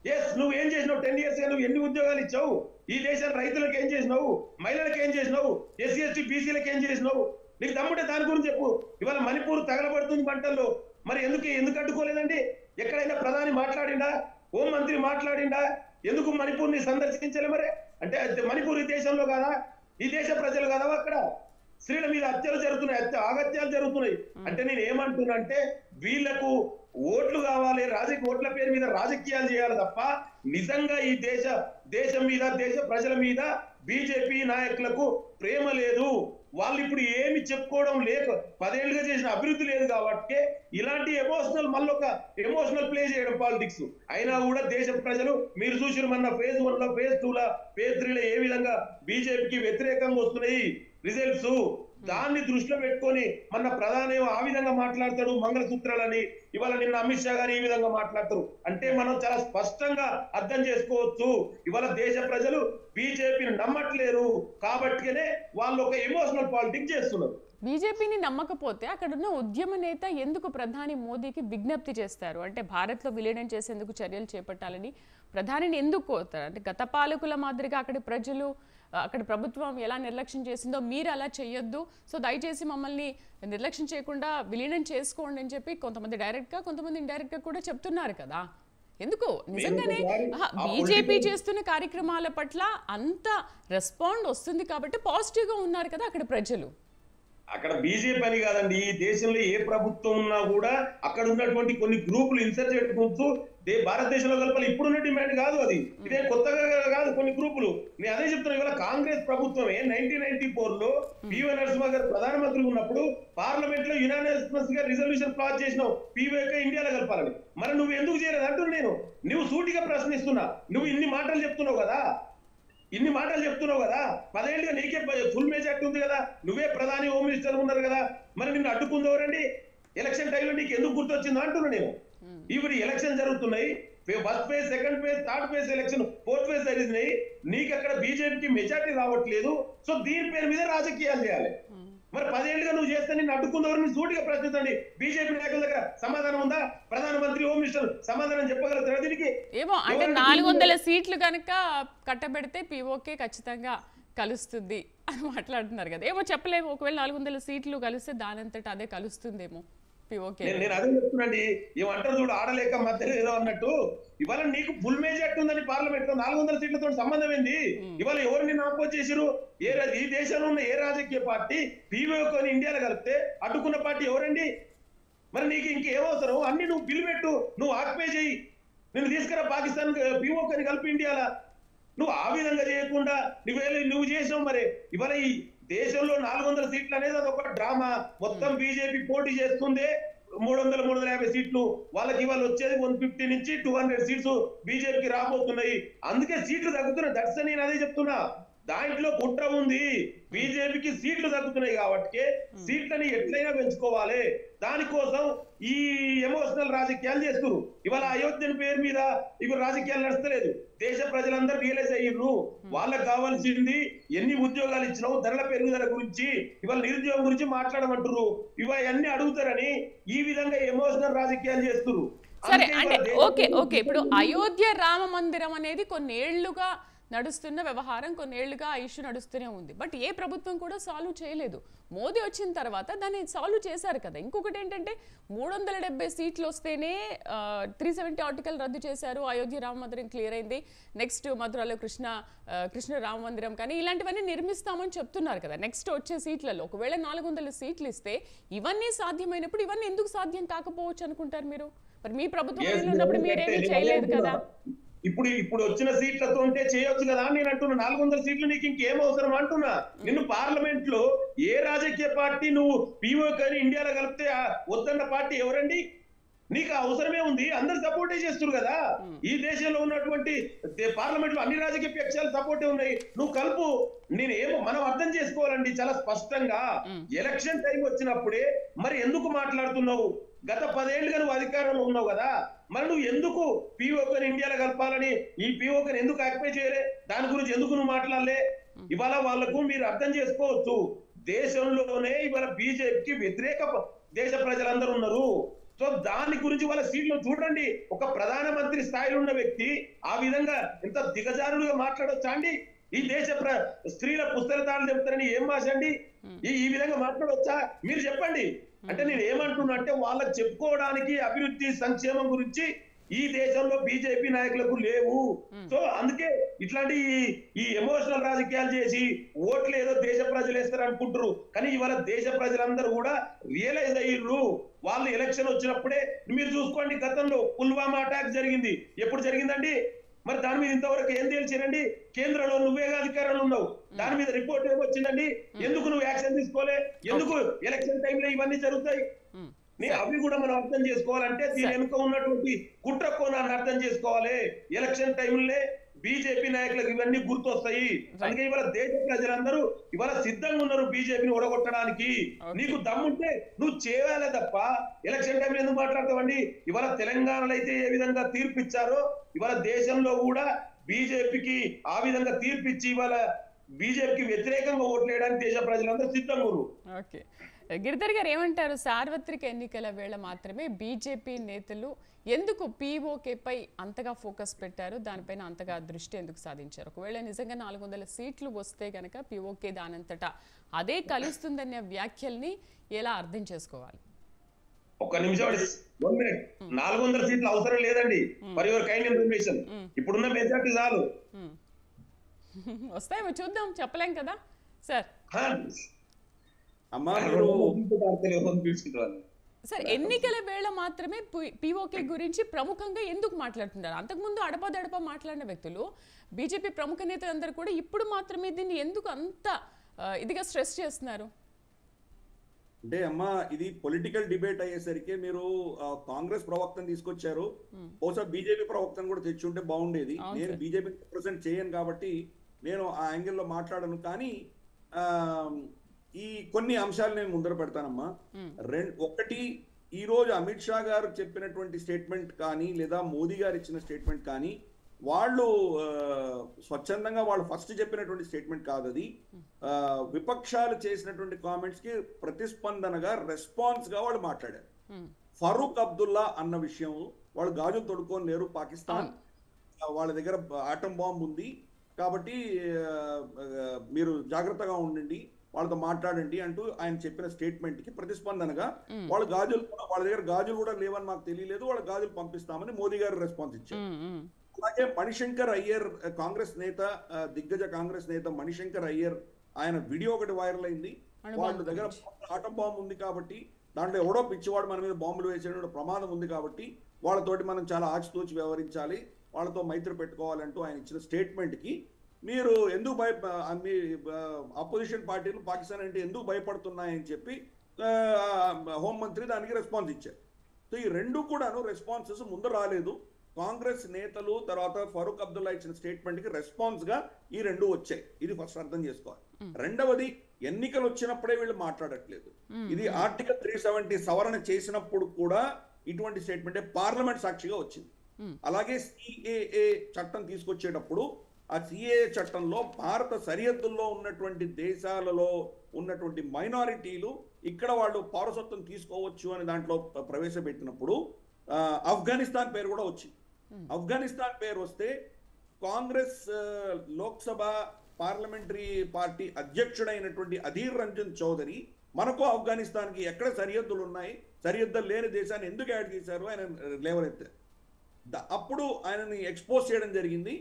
ఎస్ నువ్వు ఏం చేసినావు? టెన్ ఇయర్స్గా నువ్వు ఎన్ని ఉద్యోగాలు ఇచ్చావు? ఈ దేశాన్ని రైతులకు ఏం చేసినావు? మహిళలకు ఏం చేసినావు? ఎస్సీ ఎస్టీ బీసీలకు ఏం చేసినావు? నీకు దమ్ముంటే దాని గురించి చెప్పు. ఇవాళ మణిపూర్ తగలబడుతుంది పంటల్లో. మరి ఎందుకు ఎందుకు అడ్డుకోలేదండి? ఎక్కడైనా ప్రధాని మాట్లాడిండా? హోం మంత్రి మాట్లాడిండా? ఎందుకు మణిపూర్ని సందర్శించలే మరి? అంటే మణిపూర్ ఈ దేశంలో కాదా? ఈ దేశ ప్రజలు కాదా అక్కడ? స్త్రీల మీద హత్యలు జరుగుతున్నాయి హత్య ఆగత్యాలు జరుగుతున్నాయి. అంటే నేను ఏమంటున్నా అంటే వీళ్ళకు ఓట్లు కావాలి రాజకీయ ఓట్ల పేరు మీద రాజకీయాలు చేయాలి తప్ప నిజంగా ఈ దేశ దేశం మీద దేశ ప్రజల మీద బీజేపీ నాయకులకు ప్రేమ లేదు. వాళ్ళు ఇప్పుడు ఏమి చెప్పుకోవడం లేక పదేళ్ళుగా చేసిన అభివృద్ధి లేదు కాబట్టి ఇలాంటి ఎమోషనల్ మళ్ళొక ఎమోషనల్ ప్లే చేయడం పాలిటిక్స్ అయినా కూడా దేశ ప్రజలు మీరు చూసిన మన ఫేజ్ వన్లో ఫేజ్ టూ లో ఫేజ్ త్రీ లో ఏ విధంగా బీజేపీకి వ్యతిరేకంగా వస్తున్నాయి. రిజల్ట్స్ దాన్ని దృష్టిలో పెట్టుకొని మన ప్రధాని ఆ విధంగా మాట్లాడతాడు మంగళసూత్రాలని ఇవాళ నిన్న అమిత్ షా గారు ఈ విధంగా మాట్లాడతారు. అంటే మనం చాలా స్పష్టంగా అర్థం చేసుకోవచ్చు. ఇవాళ దేశ ప్రజలు బీజేపీని నమ్మట్లేరు కాబట్టినే వాళ్ళు ఒక ఎమోషనల్ పాలిటిక్స్ చేస్తున్నారు. బీజేపీని నమ్మకపోతే అక్కడున్న ఉద్యమ నేత ఎందుకు ప్రధాని మోదీకి విజ్ఞప్తి చేస్తారు? అంటే భారత్లో విలీనం చేసేందుకు చర్యలు చేపట్టాలని ప్రధానిని ఎందుకు కోరుతారు? అంటే గత పాలకుల మాదిరిగా అక్కడి ప్రజలు అక్కడి ప్రభుత్వం ఎలా నిర్లక్ష్యం చేసిందో మీరు అలా చేయొద్దు సో దయచేసి మమ్మల్ని నిర్లక్ష్యం చేయకుండా విలీనం చేసుకోండి అని చెప్పి కొంతమంది డైరెక్ట్గా కొంతమంది ఇండైరెక్ట్గా కూడా చెప్తున్నారు కదా. ఎందుకు? నిజంగానే బీజేపీ చేస్తున్న కార్యక్రమాల పట్ల అంత రెస్పాండ్ వస్తుంది కాబట్టి పాజిటివ్గా ఉన్నారు కదా అక్కడ ప్రజలు. అక్కడ బీజేపీ అని కాదండి ఈ దేశంలో ఏ ప్రభుత్వం ఉన్నా కూడా అక్కడ ఉన్నటువంటి కొన్ని గ్రూపులు గ్రూప్స్ దే భారతదేశంలో కలపాలి ఇప్పుడున్న డిమాండ్ కాదు అది. ఇదే కొత్తగా కాదు కొన్ని గ్రూపులు. నేను అదే చెప్తున్నా ఇవాళ కాంగ్రెస్ ప్రభుత్వమే నైన్టీన్ నైన్టీ ఫోర్లో పివి నరసింహ గారు ప్రధానమంత్రి ఉన్నప్పుడు పార్లమెంట్లో యునానిమస్గా రిజల్యూషన్ పాస్ చేసినావు. పీవీకే ఇండియాలో కలపాలని మరి నువ్వు ఎందుకు చేయలేదు అంటున్నా నేను. నువ్వు సూటిగా ప్రశ్నిస్తున్నా. నువ్వు ఇన్ని మాటలు చెప్తున్నావు కదా. ఇన్ని మాటలు చెప్తున్నావు కదా. పదేళ్ళుగా నీకే ఫుల్ మెజార్టీ ఉంది కదా. నువ్వే ప్రధాని హోమ్ మినిస్టర్ ఉన్నారు కదా. మరి నిన్ను అడ్డుకుంది ఎవరండి ఎలక్షన్ టైంలో నీకు ఎందుకు గుర్తొచ్చిందో అంటున్నా నేను. ఇప్పుడు ఎలక్షన్ జరుగుతున్నాయి. First phase second phase third phase election fourth phase జరిగినాయి. నీకు అక్కడ బీజేపీకి మెజార్టీ రావట్లేదు. సో దీని పేరు మీద రాజకీయాలు చేయాలి. మరి పదేళ్ళుగా నువ్వు చేస్తే నిన్ను అడ్డుకుందవరని సూటిగా ప్రశ్నించండి. బీజేపీ నాయకుల దగ్గర సమాధానం ఉందా? ప్రధానమంత్రి హోమ్ మినిస్టర్ సమాధానం చెప్పగలుగుతారా దీనికి? ఏమో అంటే నాలుగు వందల సీట్లు కనుక కట్టబెడితే పీఓకే ఖచ్చితంగా కలుస్తుంది అని మాట్లాడుతున్నారు కదా. ఏమో చెప్పలేము. ఒకవేళ నాలుగు వందల సీట్లు కలిస్తే దానంతట అదే కలుస్తుందేమో. నేను నేను అదే చెప్తున్నాండి. ఏమంటారు చూడు ఆడలేక మధ్యలో ఏదో అన్నట్టు. ఇవాళ నీకు ఫుల్ మేజార్టీ ఉందని పార్లమెంట్లో నాలుగు వందల సీట్లతో సంబంధం ఏంది? ఇవాళ ఎవరు నిన్ను ఆపోజ్ చేసిరు ఏ ఈ దేశంలో ఉన్న ఏ రాజకీయ పార్టీ పీవీఓని ఇండియాలో కలిపితే అడ్డుకున్న పార్టీ ఎవరండి? మరి నీకు ఇంకేం అవసరం? అన్ని నువ్వు బిల్లు పెట్టు. నువ్వు ఆక్యుపై చేయి. నిన్ను తీసుకురా పాకిస్తాన్ పీఓకని కలిపి ఇండియాలో నువ్వు ఆ విధంగా చేయకుండా నువ్వు నువ్వు చేసావు మరి? ఇవాళ ఈ దేశంలో నాలుగు వందల సీట్లు అనేది అది ఒక డ్రామా. మొత్తం బీజేపీ పోటీ చేస్తుంది మూడు వందల మూడు వందల యాభై సీట్లు. వాళ్ళకి ఇవాళ వచ్చేది వన్ ఫిఫ్టీ నుంచి టూ హండ్రెడ్ సీట్స్ బీజేపీకి రాబోతున్నాయి. అందుకే సీట్లు తగ్గుతున్నాయి దట్స్ నేను అదే చెప్తున్నా. దాంట్లో కుట్ర ఉంది. బీజేపీకి సీట్లు తగ్గుతున్నాయి కాబట్టి సీట్లని ఎట్లయినా పెంచుకోవాలి. దానికోసం ఈ ఎమోషనల్ రాజకీయాలు చేస్తున్నారు ఇవాళ అయోధ్యని పేరు మీద ఇవి రాజకీయాలు నడుస్తలేదు. దేశ ప్రజలందరూ రియలైజ్ అయ్యారు వాళ్ళకి కావాల్సింది ఎన్ని ఉద్యోగాలు ఇచ్చినావు ధరల పెరుగుదల గురించి ఇవాళ నిరుద్యోగం గురించి మాట్లాడమంటారు ఇవన్నీ అడుగుతారని ఈ విధంగా ఎమోషనల్ రాజకీయాలు చేస్తున్నారు సరే అంటే ఓకే ఓకే. ఇప్పుడు అయోధ్య రామ మందిరం అనేది కొన్నేళ్ళుగా నడుస్తున్న వ్యవహారం కొన్నేళ్ళుగా ఆ ఇష్యూ నడుస్తూనే ఉంది. బట్ ఏ ప్రభుత్వం కూడా సాల్వ్ చేయలేదు. మోదీ వచ్చిన తర్వాత దాన్ని సాల్వ్ చేశారు కదా. ఇంకొకటి ఏంటంటే మూడు వందల డెబ్బై సీట్లు వస్తేనే త్రీ సెవెంటీ ఆర్టికల్ రద్దు చేశారు. అయోధ్య రామ మందిరం క్లియర్ అయింది. నెక్స్ట్ మధురలో కృష్ణ కృష్ణ రామ మందిరం కానీ ఇలాంటివన్నీ నిర్మిస్తామని చెప్తున్నారు కదా. నెక్స్ట్ వచ్చే సీట్లలో ఒకవేళ నాలుగు వందల సీట్లు ఇస్తే ఇవన్నీ సాధ్యమైనప్పుడు ఇవన్నీ ఎందుకు సాధ్యం కాకపోవచ్చు అనుకుంటారు మీరు? మరి మీ ప్రభుత్వం ఉన్నప్పుడు నేను మీరేమీ చేయలేదు కదా. ఇప్పుడు ఇప్పుడు వచ్చిన సీట్లతో ఉంటే చేయొచ్చు కదా నేను అంటున్నా. నాలుగు వందల సీట్లు నీకు ఇంకేం అవసరం అంటున్నా. నిన్ను పార్లమెంట్లో ఏ రాజకీయ పార్టీ నువ్వు పీఓ కానీ ఇండియాలో కలిపితే వద్దన్న పార్టీ ఎవరండి? నీకు అవసరమే ఉంది. అందరు సపోర్టే చేస్తున్నారు కదా. ఈ దేశంలో ఉన్నటువంటి పార్లమెంట్లో అన్ని రాజకీయ పక్షాలు సపోర్టే ఉన్నాయి. నువ్వు కలుపు. నేను ఏమో మనం అర్థం చేసుకోవాలండి చాలా స్పష్టంగా. ఎలక్షన్ టైం వచ్చినప్పుడే మరి ఎందుకు మాట్లాడుతున్నావు? గత పదేళ్ళుగా నువ్వు అధికారంలో ఉన్నావు కదా. మరి నువ్వు ఎందుకు పీఓకని ఇండియాలో కలపాలని? ఈ పీఓకని ఎందుకు ఆక్యుపై చేయలే? దాని గురించి ఎందుకు నువ్వు మాట్లాడలే? ఇవాళ వాళ్ళకు మీరు అర్థం చేసుకోవచ్చు. దేశంలోనే ఇవాళ బీజేపీకి వ్యతిరేక దేశ ప్రజలందరూ ఉన్నారు. సో దాని గురించి వాళ్ళ సీట్లు చూడండి. ఒక ప్రధానమంత్రి స్థాయిలో ఉన్న వ్యక్తి ఆ విధంగా ఎంత దిగజారుడుగా మాట్లాడొచ్చా అండి? ఈ దేశ ప్ర స్త్రీల పుస్తకాలు చెప్తారని ఏం మాసండి ఈ విధంగా మాట్లాడొచ్చా? మీరు చెప్పండి. అంటే నేను ఏమంటున్నా అంటే వాళ్ళకి చెప్పుకోవడానికి అభివృద్ధి సంక్షేమం గురించి ఈ దేశంలో బీజేపీ నాయకులకు లేవు. సో అందుకే ఇట్లాంటి ఈ- ఎమోషనల్ రాజకీయాలు చేసి ఓట్లు ఏదో దేశ ప్రజలు వేస్తారు అనుకుంటారు కానీ ఇవాళ దేశ ప్రజలందరూ కూడా రియలైజ్ అయ్యారు వాళ్ళు ఎలక్షన్ వచ్చినప్పుడే మీరు చూసుకోండి గతంలో పుల్వామా అటాక్ జరిగింది. ఎప్పుడు జరిగిందండి? మరి దాని మీద ఇంతవరకు ఏం తేల్చారండి? కేంద్రంలో నువ్వే అధికారంలో ఉన్నావు. దాని మీద రిపోర్ట్ ఏమొచ్చిందండి ఎందుకు నువ్వు యాక్షన్ తీసుకోలే? ఎందుకు ఎలక్షన్ టైంలో ఇవన్నీ జరుగుతాయి? అవి కూడా మనం అర్థం చేసుకోవాలంటే దీని వెనుక ఉన్నటువంటి కుట్ర కోణాన్ని అర్థం చేసుకోవాలి. ఎలక్షన్ టైంలో బీజేపీ నాయకులకు ఇవన్నీ గుర్తొస్తాయి. అందుకే ఇవాళ దేశ ప్రజలందరూ ఇవాళ సిద్ధంగా ఉన్నారు బీజేపీని ఓడగొట్టడానికి. నీకు దమ్ముంటే నువ్వు చేయాలే తప్ప ఎలక్షన్ టైంలో ఎందుకు మాట్లాడతావండి? ఇవాళ తెలంగాణలో అయితే ఏ విధంగా తీర్పు ఇచ్చారో ఇవాళ దేశంలో కూడా బీజేపీకి ఆ విధంగా తీర్పు ఇచ్చి ఇవాళ బీజేపీకి వ్యతిరేకంగా ఓట్లేయడానికి దేశ ప్రజలందరూ సిద్ధంగా ఉన్నారు. గిరిధర్ గారు ఏమంటారు? సార్వత్రిక ఎన్నికల వేళ మాత్రమే బీజేపీ నేతలు ఎందుకు పీఓకేపై అంతగా ఫోకస్ పెట్టారు? దానిపైన అంతగా దృష్టి ఎందుకు సాధించారు? ఒకవేళ నిజంగా నాలుగు వందల సీట్లు వస్తే గనక పీఓకే దానంతటా అదే కలుస్తుందనే వ్యాఖ్యల్ని ఎలా అర్థం చేసుకోవాలి? ఒక్క నిమిషం వన్ మినిట్ నాలుగు వందల సీట్లు అవసరం లేదండి. For your kind information? ఇప్పుడున్న మెజార్టీ చాలు. మ్మ్. వస్తాయేమో చూద్దాం. చెప్పలేం కదా? సార్. అమ్మా మీరు? సార్ ఎన్నికల వేళ మాత్రమే పీఓకే గురించి ప్రముఖంగా ఎందుకు మాట్లాడుతున్నారు? అంతకుముందు అడపదడప మాట్లాడిన వ్యక్తులు బీజేపీ ప్రముఖ నేతలందరూ కూడా ఇప్పుడు మాత్రమే దీన్ని ఎందుకు అంత ఇదిగా స్ట్రెస్ చేస్తున్నారు? అంటే అమ్మా ఇది పొలిటికల్ డిబేట్ అయ్యేసరికి మీరు కాంగ్రెస్ ప్రవక్తను తీసుకొచ్చారు. బహుశా బీజేపీ ప్రవక్తను కూడా తెచ్చి ఉంటే బాగుండేది నేను. బీజేపీ రిప్రజెంట్ చేయను కాబట్టి నేను ఆ యాంగిల్లో మాట్లాడను. కానీ కొన్ని అంశాలు నేను ముందర పెడతానమ్మా. రెండు ఒకటి ఈ రోజు అమిత్ షా గారు చెప్పినటువంటి స్టేట్మెంట్ కానీ లేదా మోదీ గారు ఇచ్చిన స్టేట్మెంట్ కానీ వాళ్ళు స్వచ్ఛందంగా వాళ్ళు ఫస్ట్ చెప్పినటువంటి స్టేట్మెంట్ కాదు అది. విపక్షాలు చేసినటువంటి కామెంట్స్కి ప్రతిస్పందనగా రెస్పాన్స్గా వాళ్ళు మాట్లాడారు. ఫరూక్ అబ్దుల్లా అన్న విషయం వాళ్ళు గాజులు తొడుక్కొని లేరు పాకిస్తాన్. వాళ్ళ దగ్గర ఆటం బాంబ్ ఉంది కాబట్టి మీరు జాగ్రత్తగా ఉండండి. వాళ్ళతో మాట్లాడండి అంటూ ఆయన చెప్పిన స్టేట్మెంట్కి ప్రతిస్పందనగా వాళ్ళు గాజులు వాళ్ళ దగ్గర గాజులు కూడా లేవని మాకు తెలియలేదు వాళ్ళ గాజులు పంపిస్తామని మోదీ గారు రెస్పాన్స్ ఇచ్చారు. అలాగే మణిశంకర్ అయ్యర్ కాంగ్రెస్ నేత దిగ్గజ కాంగ్రెస్ నేత మణిశంకర్ అయ్యర్ ఆయన వీడియో ఒకటి వైరల్ అయింది. వాళ్ళ దగ్గర ఆటం బాంబు ఉంది కాబట్టి దాంట్లో ఎవడో పిచ్చివాడు మన మీద బాంబులు వేసే ప్రమాదం ఉంది కాబట్టి వాళ్ళతోటి మనం చాలా ఆచితూచి వ్యవహరించాలి వాళ్ళతో మైత్రి పెట్టుకోవాలంటూ ఆయన ఇచ్చిన స్టేట్మెంట్కి మీరు ఎందుకు భయ మీ అపోజిషన్ పార్టీలు పాకిస్తాన్ అంటే ఎందుకు భయపడుతున్నాయని చెప్పి హోంమంత్రి దానికి రెస్పాన్స్ ఇచ్చారు. సో ఈ రెండు కూడాను రెస్పాన్సెస్ ముందు రాలేదు. కాంగ్రెస్ నేతలు తర్వాత ఫరూక్ అబ్దుల్లా ఇచ్చిన స్టేట్మెంట్కి రెస్పాన్స్గా ఈ రెండు వచ్చాయి. ఇది ఫస్ట్ అర్థం చేసుకోవాలి. రెండవది ఎన్నికలు వచ్చినప్పుడే వీళ్ళు మాట్లాడట్లేదు. ఇది ఆర్టికల్ త్రీ సెవెంటీ సవరణ చేసినప్పుడు కూడా ఇటువంటి స్టేట్మెంట్ పార్లమెంట్ సాక్షిగా వచ్చింది. అలాగే సిఏఏ చట్టం తీసుకొచ్చేటప్పుడు ఆ సిఏఏ చట్టంలో భారత సరిహద్దుల్లో ఉన్నటువంటి దేశాలలో ఉన్నటువంటి మైనారిటీలు ఇక్కడ వాళ్ళు పౌరసత్వం తీసుకోవచ్చు అని దాంట్లో ప్రవేశపెట్టినప్పుడు ఆఫ్ఘనిస్తాన్ పేరు కూడా వచ్చింది. ఆఫ్ఘనిస్తాన్ పేరు వస్తే కాంగ్రెస్ లోక్సభ పార్లమెంటరీ పార్టీ అధ్యక్షుడైనటువంటి అధీర్ రంజన్ చౌదరి మనకు ఆఫ్ఘనిస్తాన్కి ఎక్కడ సరిహద్దులు ఉన్నాయి? సరిహద్దులు లేని దేశాన్ని ఎందుకు యాడ్ చేశారు? ఆయన లేవనెత్తారు. అప్పుడు ఆయనని ఎక్స్పోజ్ చేయడం జరిగింది.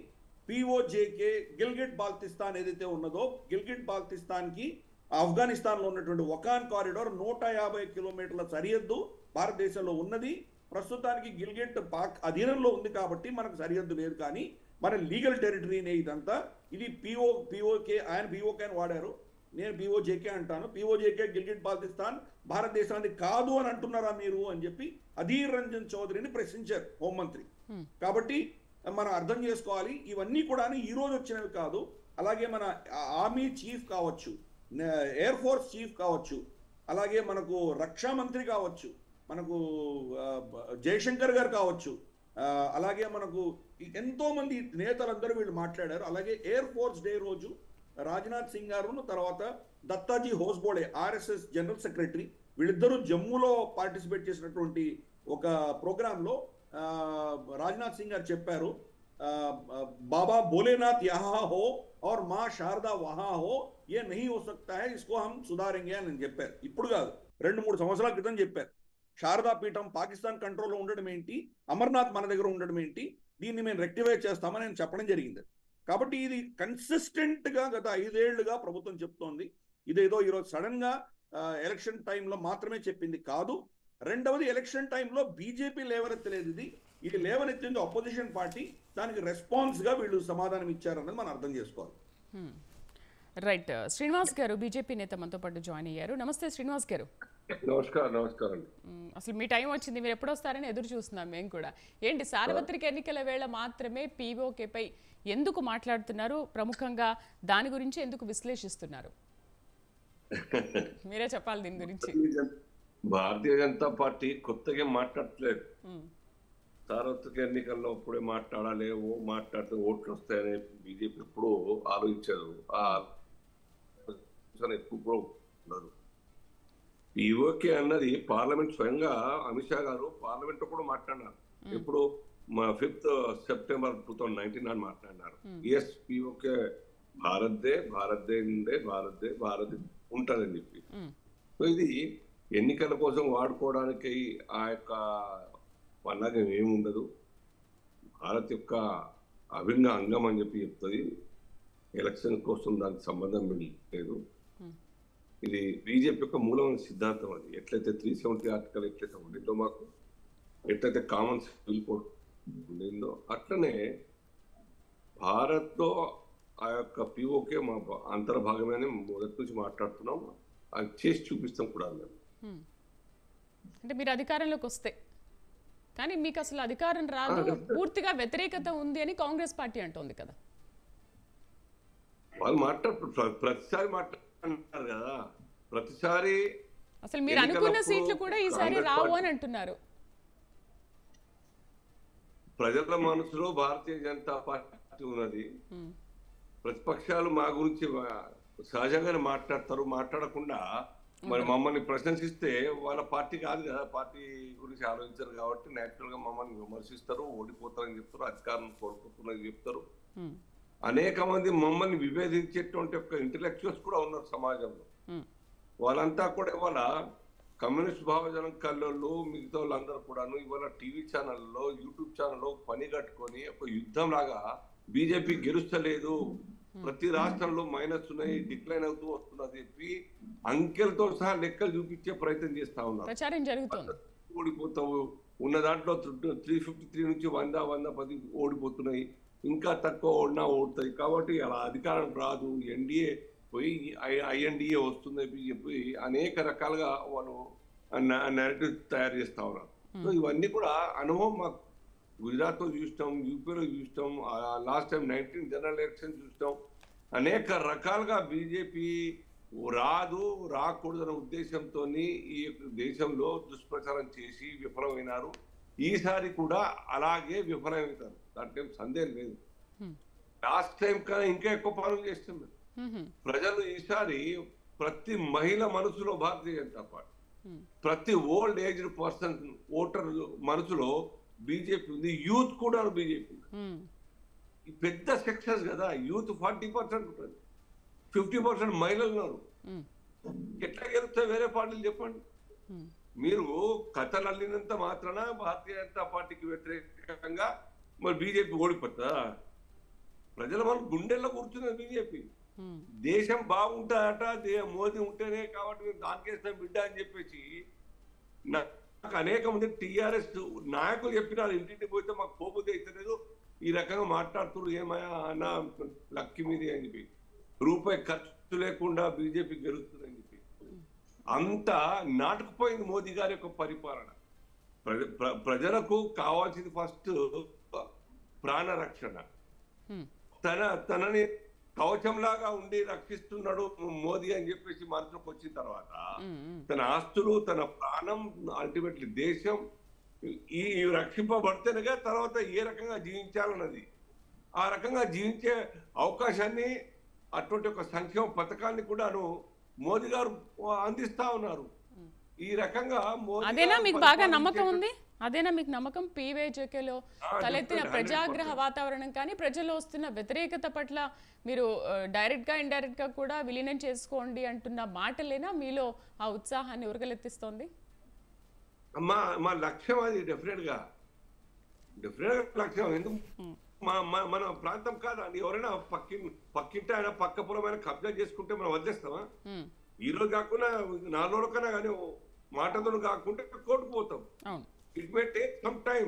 పిఓజేకే గిల్గిట్ బాల్తిస్తాన్ ఏదైతే ఉన్నదో గిల్గిట్ బాల్తిస్తాన్కి ఆఫ్ఘనిస్తాన్లో ఉన్నటువంటి వకాన్ కారిడార్ నూట యాభై కిలోమీటర్ల సరిహద్దు భారతదేశంలో ఉన్నది. ప్రస్తుతానికి గిల్గిట్ పాక్ అధీనంలో ఉంది కాబట్టి మనకు సరిహద్దు లేదు కానీ మన లీగల్ టెరిటరీనే ఇదంతా. ఇది పిఓ పిఓకే ఆయన పిఓకే అని వాడారు. నేను పిఓజేకే అంటాను. పిఓజేకే గిల్గిట్ బాల్తిస్తాన్ భారతదేశానికి కాదు అని అంటున్నారా మీరు అని చెప్పి అధీర్ రంజన్ చౌదరిని ప్రశ్నించారు హోంమంత్రి. కాబట్టి మనం అర్థం చేసుకోవాలి. ఇవన్నీ కూడా ఈ రోజు వచ్చినవి కాదు. అలాగే మన ఆర్మీ చీఫ్ కావచ్చు ఎయిర్ ఫోర్స్ చీఫ్ కావచ్చు అలాగే మనకు రక్షా మంత్రి కావచ్చు మనకు జయశంకర్ గారు కావచ్చు అలాగే మనకు ఎంతోమంది నేతలందరూ వీళ్ళు మాట్లాడారు. అలాగే ఎయిర్ ఫోర్స్ డే రోజు రాజ్నాథ్ సింగ్ గారును తర్వాత Dattaji Hosabale RSS general secretary వీళ్ళిద్దరూ జమ్మూలో పార్టిసిపేట్ చేసినటువంటి ఒక ప్రోగ్రాంలో రాజ్నాథ్ సింగ్ గారు చెప్పారు బాబా భోలేనాథ్ యహా హో ఆర్ మా శారదా వహా హో ఏ నహి హో సక్తా హై ఇస్కో హమ్ సుధారింగే అని చెప్పారు. ఇప్పుడు కాదు రెండు మూడు సంవత్సరాల క్రితం చెప్పారు. శారదా పీఠం పాకిస్తాన్ కంట్రోల్లో ఉండడం ఏంటి? అమర్నాథ్ మన దగ్గర ఉండడం ఏంటి? దీన్ని మేము రెక్టిఫై చేస్తామని నేను చెప్పడం జరిగింది. కాబట్టి ఇది కన్సిస్టెంట్గా గత ఐదేళ్ళుగా ప్రభుత్వం చెప్తోంది. ఇదేదో ఈరోజు సడన్గా ఎలక్షన్ టైంలో మాత్రమే చెప్పింది కాదు. రెండవది ఎలక్షన్ టైంలో బీజేపీ లేవనెత్తలేదు ఇది. ఇది లేవనెత్తింది అపోజిషన్ పార్టీ దానికి రెస్పాన్స్గా వీళ్ళు సమాధానం ఇచ్చారన్నది మనం అర్థం చేసుకోవాలి. రైట్ శ్రీనివాస్ గారు బీజేపీ నేత మనతో పాటు జాయిన్ అయ్యారు. నమస్తే శ్రీనివాస్ గారు. నమస్కారం నమస్కారం అసలు మీ టైం వచ్చింది. మీరు ఎప్పుడు వస్తారని ఎదురు చూస్తున్నాం మేము కూడా. ఏంటి సార్వత్రిక ఎన్నికల వేళ మాత్రమే పీఓకేపై ఎందుకు మాట్లాడుతున్నారు? ప్రముఖంగా దాని గురించి ఎందుకు విశ్లేషిస్తున్నారు? మీరే చెప్పాలి దీని గురించి. భారతీయ జనతా పార్టీ కొత్తగా మాట్లాడట్లేదు. సార్వత్రిక ఎన్నికల్లో ఇప్పుడే మాట్లాడాలి ఓ మాట్లాడితే ఓట్లు వస్తాయని బీజేపీ ఎప్పుడూ ఆలోచించారు ఆ ఆలోచన ఎక్కువ కూడా ఉండదు. ఈఓకే అన్నది పార్లమెంట్ స్వయంగా అమిత్ షా గారు పార్లమెంట్ కూడా మాట్లాడినారు. ఇప్పుడు మా fifth September two thousand nineteen నాడు మాట్లాడినారు. ఎస్ పిఓకే భారత్దే భారత్దే ఉండే భారత్దే భారత్ ఉంటుందని చెప్పి. సో ఇది ఎన్నికల కోసం వాడుకోవడానికి ఆ యొక్క పన్నాగం ఏముండదు. భారత్ యొక్క అభిన్న అంగం అని చెప్పి చెప్తుంది. ఎలక్షన్ కోసం దానికి సంబంధం లేదు. ఇది బీజేపీ యొక్క మూలమైన సిద్ధాంతం అది. ఎట్లయితే త్రీ సెవెంటీ ఆర్టికల్ ఎట్లయితే ఉండిందో మాకు ఎట్లయితే కామన్ సివిల్ కోడ్ ఉండిందో అట్లనే భారత్లో ఆ యొక్క పిఓకే మా భా- మొదటి నుంచి మాట్లాడుతున్నాం. అది చేసి చూపిస్తాం కూడా మేము. అంటే మీరు అధికారంలోకి వస్తే. కానీ మీకు అసలు అధికారం రాదు. పూర్తిగా వ్యతిరేకత ఉంది అని కాంగ్రెస్ పార్టీ అంటోంది కదా. వాళ్ళు మాట్లాడు ప్ర- ప్రతిసారి మాట్లాడుతున్నారు కదా. ప్రతిసారి అసలు మీరు అనుకున్న సీట్లు కూడా ఈసారి రావు అని అంటున్నారు. ప్రజల మనసులో భారతీయ జనతా పార్టీ ఉన్నది. మ్, ప్రతిపక్షాలు మా గురించి సహజంగానే మాట్లాడతారు. మాట్లాడకుండా మరి మమ్మల్ని ప్రశంసిస్తే వాళ్ళ పార్టీ కాదు కదా పార్టీ గురించి ఆలోచించారు కాబట్టి నేచురల్గా మమ్మల్ని విమర్శిస్తారు ఓడిపోతారని చెప్తారు అధికారం కోల్పోతున్నారని చెప్తారు. అనేక మంది మమ్మల్ని విభేదించేటువంటి ఒక ఇంటలెక్చువల్స్ కూడా ఉన్నారు సమాజంలో. వాళ్ళంతా కూడా ఇవాళ కమ్యూనిస్ట్ భావజనం కల్లోళ్ళు మిగతా వాళ్ళందరూ కూడాను ఇవాళ టీవీ ఛానల్లో యూట్యూబ్ ఛానల్లో పని కట్టుకొని ఒక యుద్ధం లాగా బీజేపీ గెలుస్తలేదు. ప్రతి రాష్ట్రంలో మైనస్ ఉన్నాయి డిక్లైన్ అవుతూ వస్తున్నది చెప్పి అంకెలతో సహా లెక్కలు చూపించే ప్రయత్నం చేస్తా ఉన్నారు. ఓడిపోతావు. ఉన్న దాంట్లో త్రీ ఫిఫ్టీ త్రీ నుంచి వంద వంద పది ఓడిపోతున్నాయి. ఇంకా తక్కువ ఓడినా ఓడుతాయి. కాబట్టి అలా అధికారం రాదు. ఎన్డీఏ పోయి ఐఎన్డిఏ వస్తుందని చెప్పి అనేక రకాలుగా వాళ్ళు నెరేటివ్ తయారు చేస్తా ఉన్నారు. సో ఇవన్నీ కూడా అనుభవం మాకు గుజరాత్లో చూసినాం యూపీలో చూసినాం last time nineteen general election చూసినాం అనేక రకాలుగా బీజేపీ రాదు రాకూడదనే ఉద్దేశంతో ఈ యొక్క దేశంలో దుష్ప్రచారం చేసి విఫలమైనారు. ఈసారి కూడా అలాగే విఫలమవుతారు దాంట్లో సందేహం లేదు. లాస్ట్ టైం కన్నా ఇంకా ఎక్కువ పనులు చేస్తున్నాం మ్హూ. ప్రజలు ఈసారి ప్రతి మహిళ మనసులో భారతీయ జనతా పార్టీ ప్రతి ఓల్డ్ ఏజ్డ్ పర్సన్ ఓటర్ మనసులో బీజేపీ ఉంది యూత్ కూడా బీజేపీ ఈ పెద్ద సెక్షన్స్ కదా యూత్ ఫార్టీ పర్సెంట్ ఉంటుంది. ఫిఫ్టీ పర్సెంట్ మహిళలు ఉన్నారు. ఎట్లా గెలుస్తాయి వేరే పార్టీలు చెప్పండి. మీరు కథలు అల్లినంత మాత్రాన భారతీయ జనతా పార్టీకి వ్యతిరేకంగా మరి బీజేపీ ఓడిపోతుందా ప్రజల మన గుండెల్లో కూర్చున్నది బీజేపీ. దేశం బాగుంటాడట దే- మోదీ ఉంటేనే కాబట్టి దానికేస్తాం బిడ్డ అని చెప్పేసి నాకు అనేక మంది టీఆర్ఎస్ నాయకులు చెప్పినారు ఇంటింటికి పోతే మాకు పోబుద్ది అయితలేదు ఈ రకంగా మాట్లాడుతున్నారు. ఏమయ్యా అన్న లక్కి మీది అని చెప్పి. రూపాయి ఖర్చు లేకుండా బీజేపీ గెలుస్తుందని చెప్పి. అంత నాటుకుపోయింది మోదీ గారి యొక్క పరిపాలన. ప్రజ ప్ర- ప్రజలకు కావాల్సింది ఫస్ట్ ప్రాణ రక్షణ ఉమ్, తన తనని కవచంలాగా ఉండి రక్షిస్తున్నాడు మోదీ అని చెప్పేసి మనసులోకి వచ్చిన తర్వాత. తన ఆస్తులు తన ప్రాణం అల్టిమేట్లీ దేశం ఈ రక్షింపబడితేనేగా తర్వాత ఏ రకంగా జీవించాలన్నది. ఆ రకంగా జీవించే అవకాశాన్ని అటువంటి ఒక సంక్షేమ పథకాన్ని కూడాను మోదీ గారు అందిస్తా ఉన్నారు. ఈ రకంగా మోదీ మీకు బాగా నమ్మకం ఉంది? అదేనా మీకు నమ్మకం? పీవేజేకేలో తలెత్తిన ప్రజాగ్రహ 100%. వాతావరణం కానీ ప్రజల్లో వస్తున్న వ్యతిరేకత పట్ల మీరు డైరెక్ట్గా ఇండైరెక్ట్గా కూడా విలీనం చేసుకోండి అంటున్న మాటలేనా? మీలో ఆ ఉత్సాహాన్ని ఉరగలెత్తిస్తోంది? మా మా లక్ష్యం అది డెఫినెట్ లక్ష్యం. ఎందుకు? మా మన ప్రాంతం కాదా ఎవరైనా పక్కి పక్కింటి ఆయన పక్క పొలమైన కబ్జా చేసుకుంటే మనం వదిలేస్తామా? ఉమ్, ఈ రోజు కాకుండా నాలుగు రోజులకన్నా కానీ మాటతో కాకుండా కోర్టుకు పోతాం. It may take some time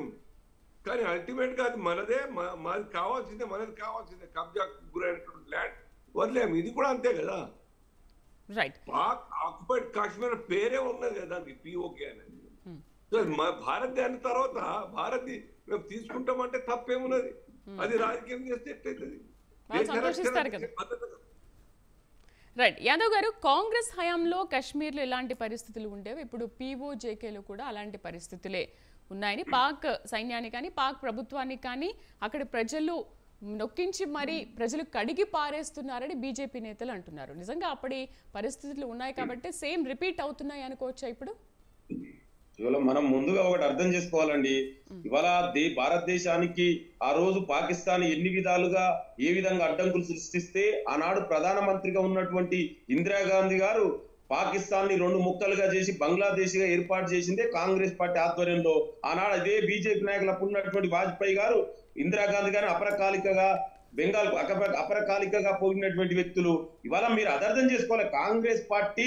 కానీ అల్టిమేట్గా అది మనదే మా- మాది కావాల్సిందే మనది కావాల్సిందే. కబ్జా గురైనటువంటి ల్యాండ్ వదిలేము ఇది కూడా అంతే కదా. రైట్ పాక్ ఆక్యుపైడ్ కాశ్మీర్ పేరే ఉన్నది కదా దానికి పిఓకే అనేది. సో మా భారత్ అన్న తర్వాత భారత్ మేము తీసుకుంటామంటే తప్పేమున్నది? అది రాజకీయం చేస్తే ఎట్లయితుంది వాళ్ళు దేశ సంతోషిస్తారు రక్షణ కదా. పద్ధతి కదా. రైట్. యాదవ్ గారు కాంగ్రెస్ హయాంలో కాశ్మీర్లో ఎలాంటి పరిస్థితులు ఉండేవి? ఇప్పుడు పీఓజేకేలో కూడా అలాంటి పరిస్థితులే ఉన్నాయని పాక్ సైన్యాన్ని కానీ పాక్ ప్రభుత్వాన్ని కానీ అక్కడ ప్రజలు నొక్కించి మరీ ప్రజలు కడిగి పారేస్తున్నారని బీజేపీ నేతలు అంటున్నారు. నిజంగా అప్పటి పరిస్థితులు ఉన్నాయి కాబట్టి సేమ్ రిపీట్ అవుతున్నాయి అనుకోవచ్చా ఇప్పుడు? ఇవాళ మనం ముందుగా ఒకటి అర్థం చేసుకోవాలండి. ఇవాళ దే భారతదేశానికి ఆ రోజు పాకిస్తాన్ ఎన్ని విధాలుగా ఏ విధంగా అడ్డంకులు సృష్టిస్తే ఆనాడు ప్రధానమంత్రిగా ఉన్నటువంటి ఇందిరాగాంధీ గారు పాకిస్తాన్ని రెండు ముక్కలుగా చేసి బంగ్లాదేశ్గా ఏర్పాటు చేసిందే కాంగ్రెస్ పార్టీ ఆధ్వర్యంలో. ఆనాడు అదే బీజేపీ నాయకులు అప్పుడు ఉన్నటువంటి వాజ్పేయి గారు ఇందిరాగాంధీ గారిని అపరకాలికగా బెంగాల్ అపరకాలికగా పోయినటువంటి వ్యక్తులు. ఇవాళ మీరు అదర్థం చేసుకోవాలి. కాంగ్రెస్ పార్టీ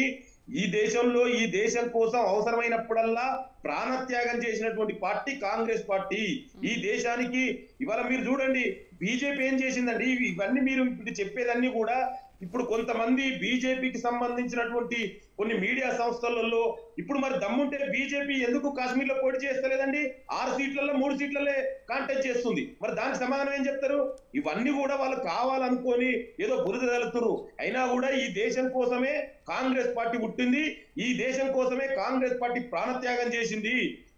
ఈ దేశంలో ఈ దేశం కోసం అవసరమైనప్పుడల్లా ప్రాణత్యాగం చేసినటువంటి పార్టీ కాంగ్రెస్ పార్టీ. ఈ దేశానికి ఇవాళ మీరు చూడండి బీజేపీ ఏం చేసిందండి? ఇవి- ఇవన్నీ మీరు ఇప్పుడు చెప్పేదన్నీ కూడా ఇప్పుడు కొంతమంది బీజేపీకి సంబంధించినటువంటి కొన్ని మీడియా సంస్థలలో ఇప్పుడు మరి దమ్ముంటే బీజేపీ ఎందుకు కాశ్మీర్లో పోటీ చేస్తలేదండి? ఆరు సీట్లలో మూడు సీట్లలే కాంటెస్ట్ చేస్తుంది. మరి దానికి సమాధానం ఏం చెప్తారు? ఇవన్నీ కూడా వాళ్ళు కావాలనుకొని ఏదో బురద తలుతురు అయినా కూడా ఈ దేశం కోసమే కాంగ్రెస్ పార్టీ పుట్టింది. ఈ దేశం కోసమే కాంగ్రెస్ పార్టీ ప్రాణత్యాగం చేసింది.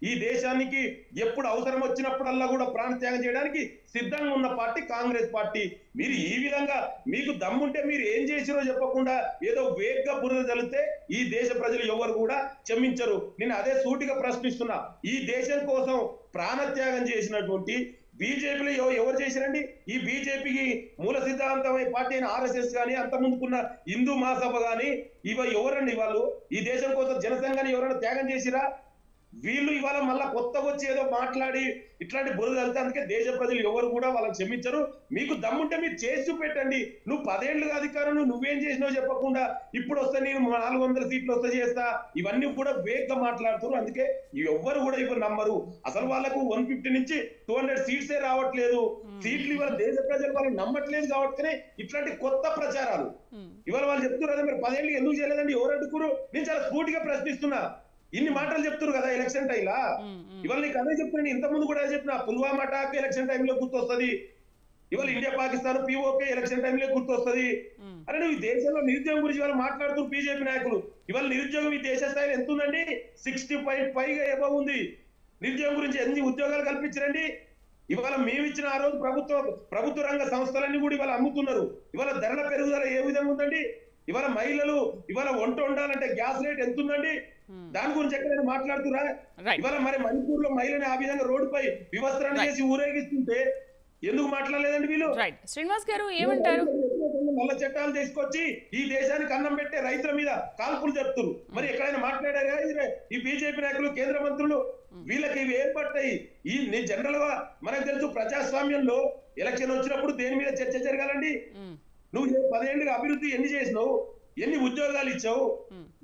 ఈ దేశానికి ఎప్పుడు అవసరం వచ్చినప్పుడల్లా కూడా ప్రాణత్యాగం చేయడానికి సిద్ధంగా ఉన్న పార్టీ కాంగ్రెస్ పార్టీ. మీరు ఈ విధంగా మీకు దమ్ముంటే మీరు ఏం చేసిరో చెప్పకుండా ఏదో వేగ్గా బురద తలితే ఈ దేశ ప్రజలు ఎవరు కూడా క్షమించరు. నేను అదే సూటిగా ప్రశ్నిస్తున్నా. ఈ దేశం కోసం ప్రాణత్యాగం చేసినటువంటి బీజేపీలో ఎవరు చేశారండి? ఈ బీజేపీకి మూల సిద్ధాంతమైన పార్టీ అయిన ఆర్ఎస్ఎస్ కానీ అంత ముందుకున్న హిందూ మహాసభ కానీ ఇవ ఎవరండి వాళ్ళు? ఈ దేశం కోసం జనసంఘాన్ని ఎవరైనా త్యాగం చేసిరా? వీళ్ళు ఇవాళ మళ్ళా కొత్తగా వచ్చి ఏదో మాట్లాడి ఇట్లాంటి బురద వెళ్తే అందుకే దేశ ప్రజలు ఎవరు కూడా వాళ్ళని క్షమించరు. మీకు దమ్ముంటే మీరు చేసి చూపెట్టండి. నువ్వు పదేళ్ళుగా అధికారం నువ్వేం చేసినావు చెప్పకుండా ఇప్పుడు వస్తే నేను నాలుగు వందల సీట్లు వస్తే చేస్తా. ఇవన్నీ కూడా వేగ్గా మాట్లాడుతున్నారు. అందుకే ఎవ్వరు కూడా ఇప్పుడు నమ్మరు. అసలు వాళ్ళకు వన్ ఫిఫ్టీ నుంచి టూ హండ్రెడ్ సీట్సే రావట్లేదు. సీట్లు ఇవాళ దేశ ప్రజలు వాళ్ళు నమ్మట్లేదు కాబట్టినే ఇట్లాంటి కొత్త ప్రచారాలు. ఇవాళ వాళ్ళు చెప్తున్నారు కదా మీరు పదేళ్ళు ఎందుకు చేయలేదండి? ఎవరు అడ్డుకురు నేను చాలా స్ఫూర్తిగా ప్రశ్నిస్తున్నా. ఇన్ని మాటలు చెప్తున్నారు కదా ఎలక్షన్ టైంలా. ఇవాళ నీకు అదే చెప్తున్నాను ఇంత ముందు కూడా చెప్పిన పుల్వామా అటాక్ ఎలక్షన్ టైంలో గుర్తొస్తుంది. ఇవాళ ఇండియా పాకిస్తాన్ పిఓకే ఎలక్షన్ టైంలో గుర్తొస్తుంది. అరే నువ్వు ఈ దేశంలో నిరుద్యోగం గురించి ఇవాళ మాట్లాడుతూ బీజేపీ నాయకులు. ఇవాళ నిరుద్యోగం ఈ దేశ స్థాయిలో ఎంత ఉందండి? సిక్స్టీ ఫైవ్ పైగా ఎబవ్ ఉంది. నిరుద్యోగం గురించి ఎన్ని ఉద్యోగాలు కల్పించారండి? ఇవాళ మేము ఇచ్చిన ఆ రోజు ప్రభుత్వ ప్రభుత్వ రంగ సంస్థలన్నీ కూడా ఇవాళ అమ్ముతున్నారు. ఇవాళ ధరల పెరుగుదల ఏ విధంగా ఉందండి? ఇవాళ మహిళలు ఇవాళ వంట వండాలంటే గ్యాస్ రేట్ ఎంత ఉందండి? దాని గురించి ఎక్కడైనా మాట్లాడుతురా ఇవాళ మరి మణిపూర్లో మహిళని ఆ విధంగా రోడ్డుపై వివస్త్రాన్ని Right. చేసి ఊరేగిస్తుంటే ఎందుకు మాట్లాడలేదండి వీళ్ళు? శ్రీనివాస్ గారు ఏమంటారు? నల్ల చట్టాలు తీసుకొచ్చి ఈ దేశానికి అన్నం పెట్టే రైతుల మీద కాల్పులు జరుపుతున్నారు. మరి ఎక్కడైనా మాట్లాడారా ఈ బీజేపీ నాయకులు కేంద్ర మంత్రులు వీళ్ళకి ఇవి ఏర్పడతాయి ఈ నేను జనరల్గా మనకు తెలుసు ప్రజాస్వామ్యంలో ఎలక్షన్ వచ్చినప్పుడు దేని మీద చర్చ జరగాలండి. నువ్వు పదేళ్ళుగా అభివృద్ధి ఎన్ని చేసినావు? ఎన్ని ఉద్యోగాలు ఇచ్చావు.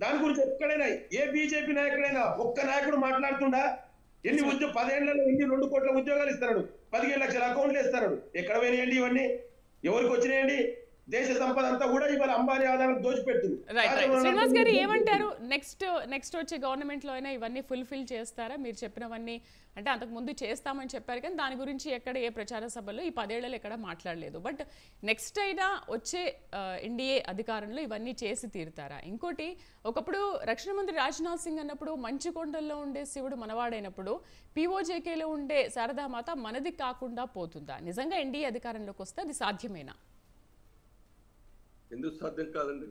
దాని గురించి ఎక్కడైనా ఏ బీజేపీ నాయకుడైనా ఒక్క నాయకుడు మాట్లాడుతుండా? ఎన్ని ఉద్యోగ పదేళ్ళలో ఎన్ని రెండు కోట్ల ఉద్యోగాలు ఇస్తున్నాడు. పదిహేను లక్షల అకౌంట్లు ఇస్తున్నాడు ఎక్కడ పోయినాయండి ఇవన్నీ? ఎవరికి వచ్చినాయండి? దేశ సంపద అంతా కూడా ఇవాళ అంబానీ ఆదాయం దోచిపెడుతుంది శ్రీనివాస్ గారు ఏమంటారు? నెక్స్ట్ నెక్స్ట్ వచ్చే గవర్నమెంట్లో అయినా ఇవన్నీ ఫుల్ఫిల్ చేస్తారా? మీరు చెప్పినవన్నీ అంటే అంతకు ముందు చేస్తామని చెప్పారు కానీ దాని గురించి ఎక్కడ ఏ ప్రచార సభల్లో ఈ పదేళ్ళలో ఎక్కడ మాట్లాడలేదు. బట్ నెక్స్ట్ అయినా వచ్చే ఎన్డీఏ అధికారంలో ఇవన్నీ చేసి తీరుతారా? ఇంకోటి ఒకప్పుడు రక్షణ మంత్రి రాజ్నాథ్ సింగ్ అన్నప్పుడు మంచుకొండల్లో ఉండే శివుడు మనవాడైనప్పుడు పీఓజేకేలో ఉండే శారదామాత మనది కాకుండా పోతుందా? నిజంగా ఎన్డీఏ అధికారంలోకి వస్తే అది సాధ్యమేనా? ఎందుకు సాధ్యం కాదండి?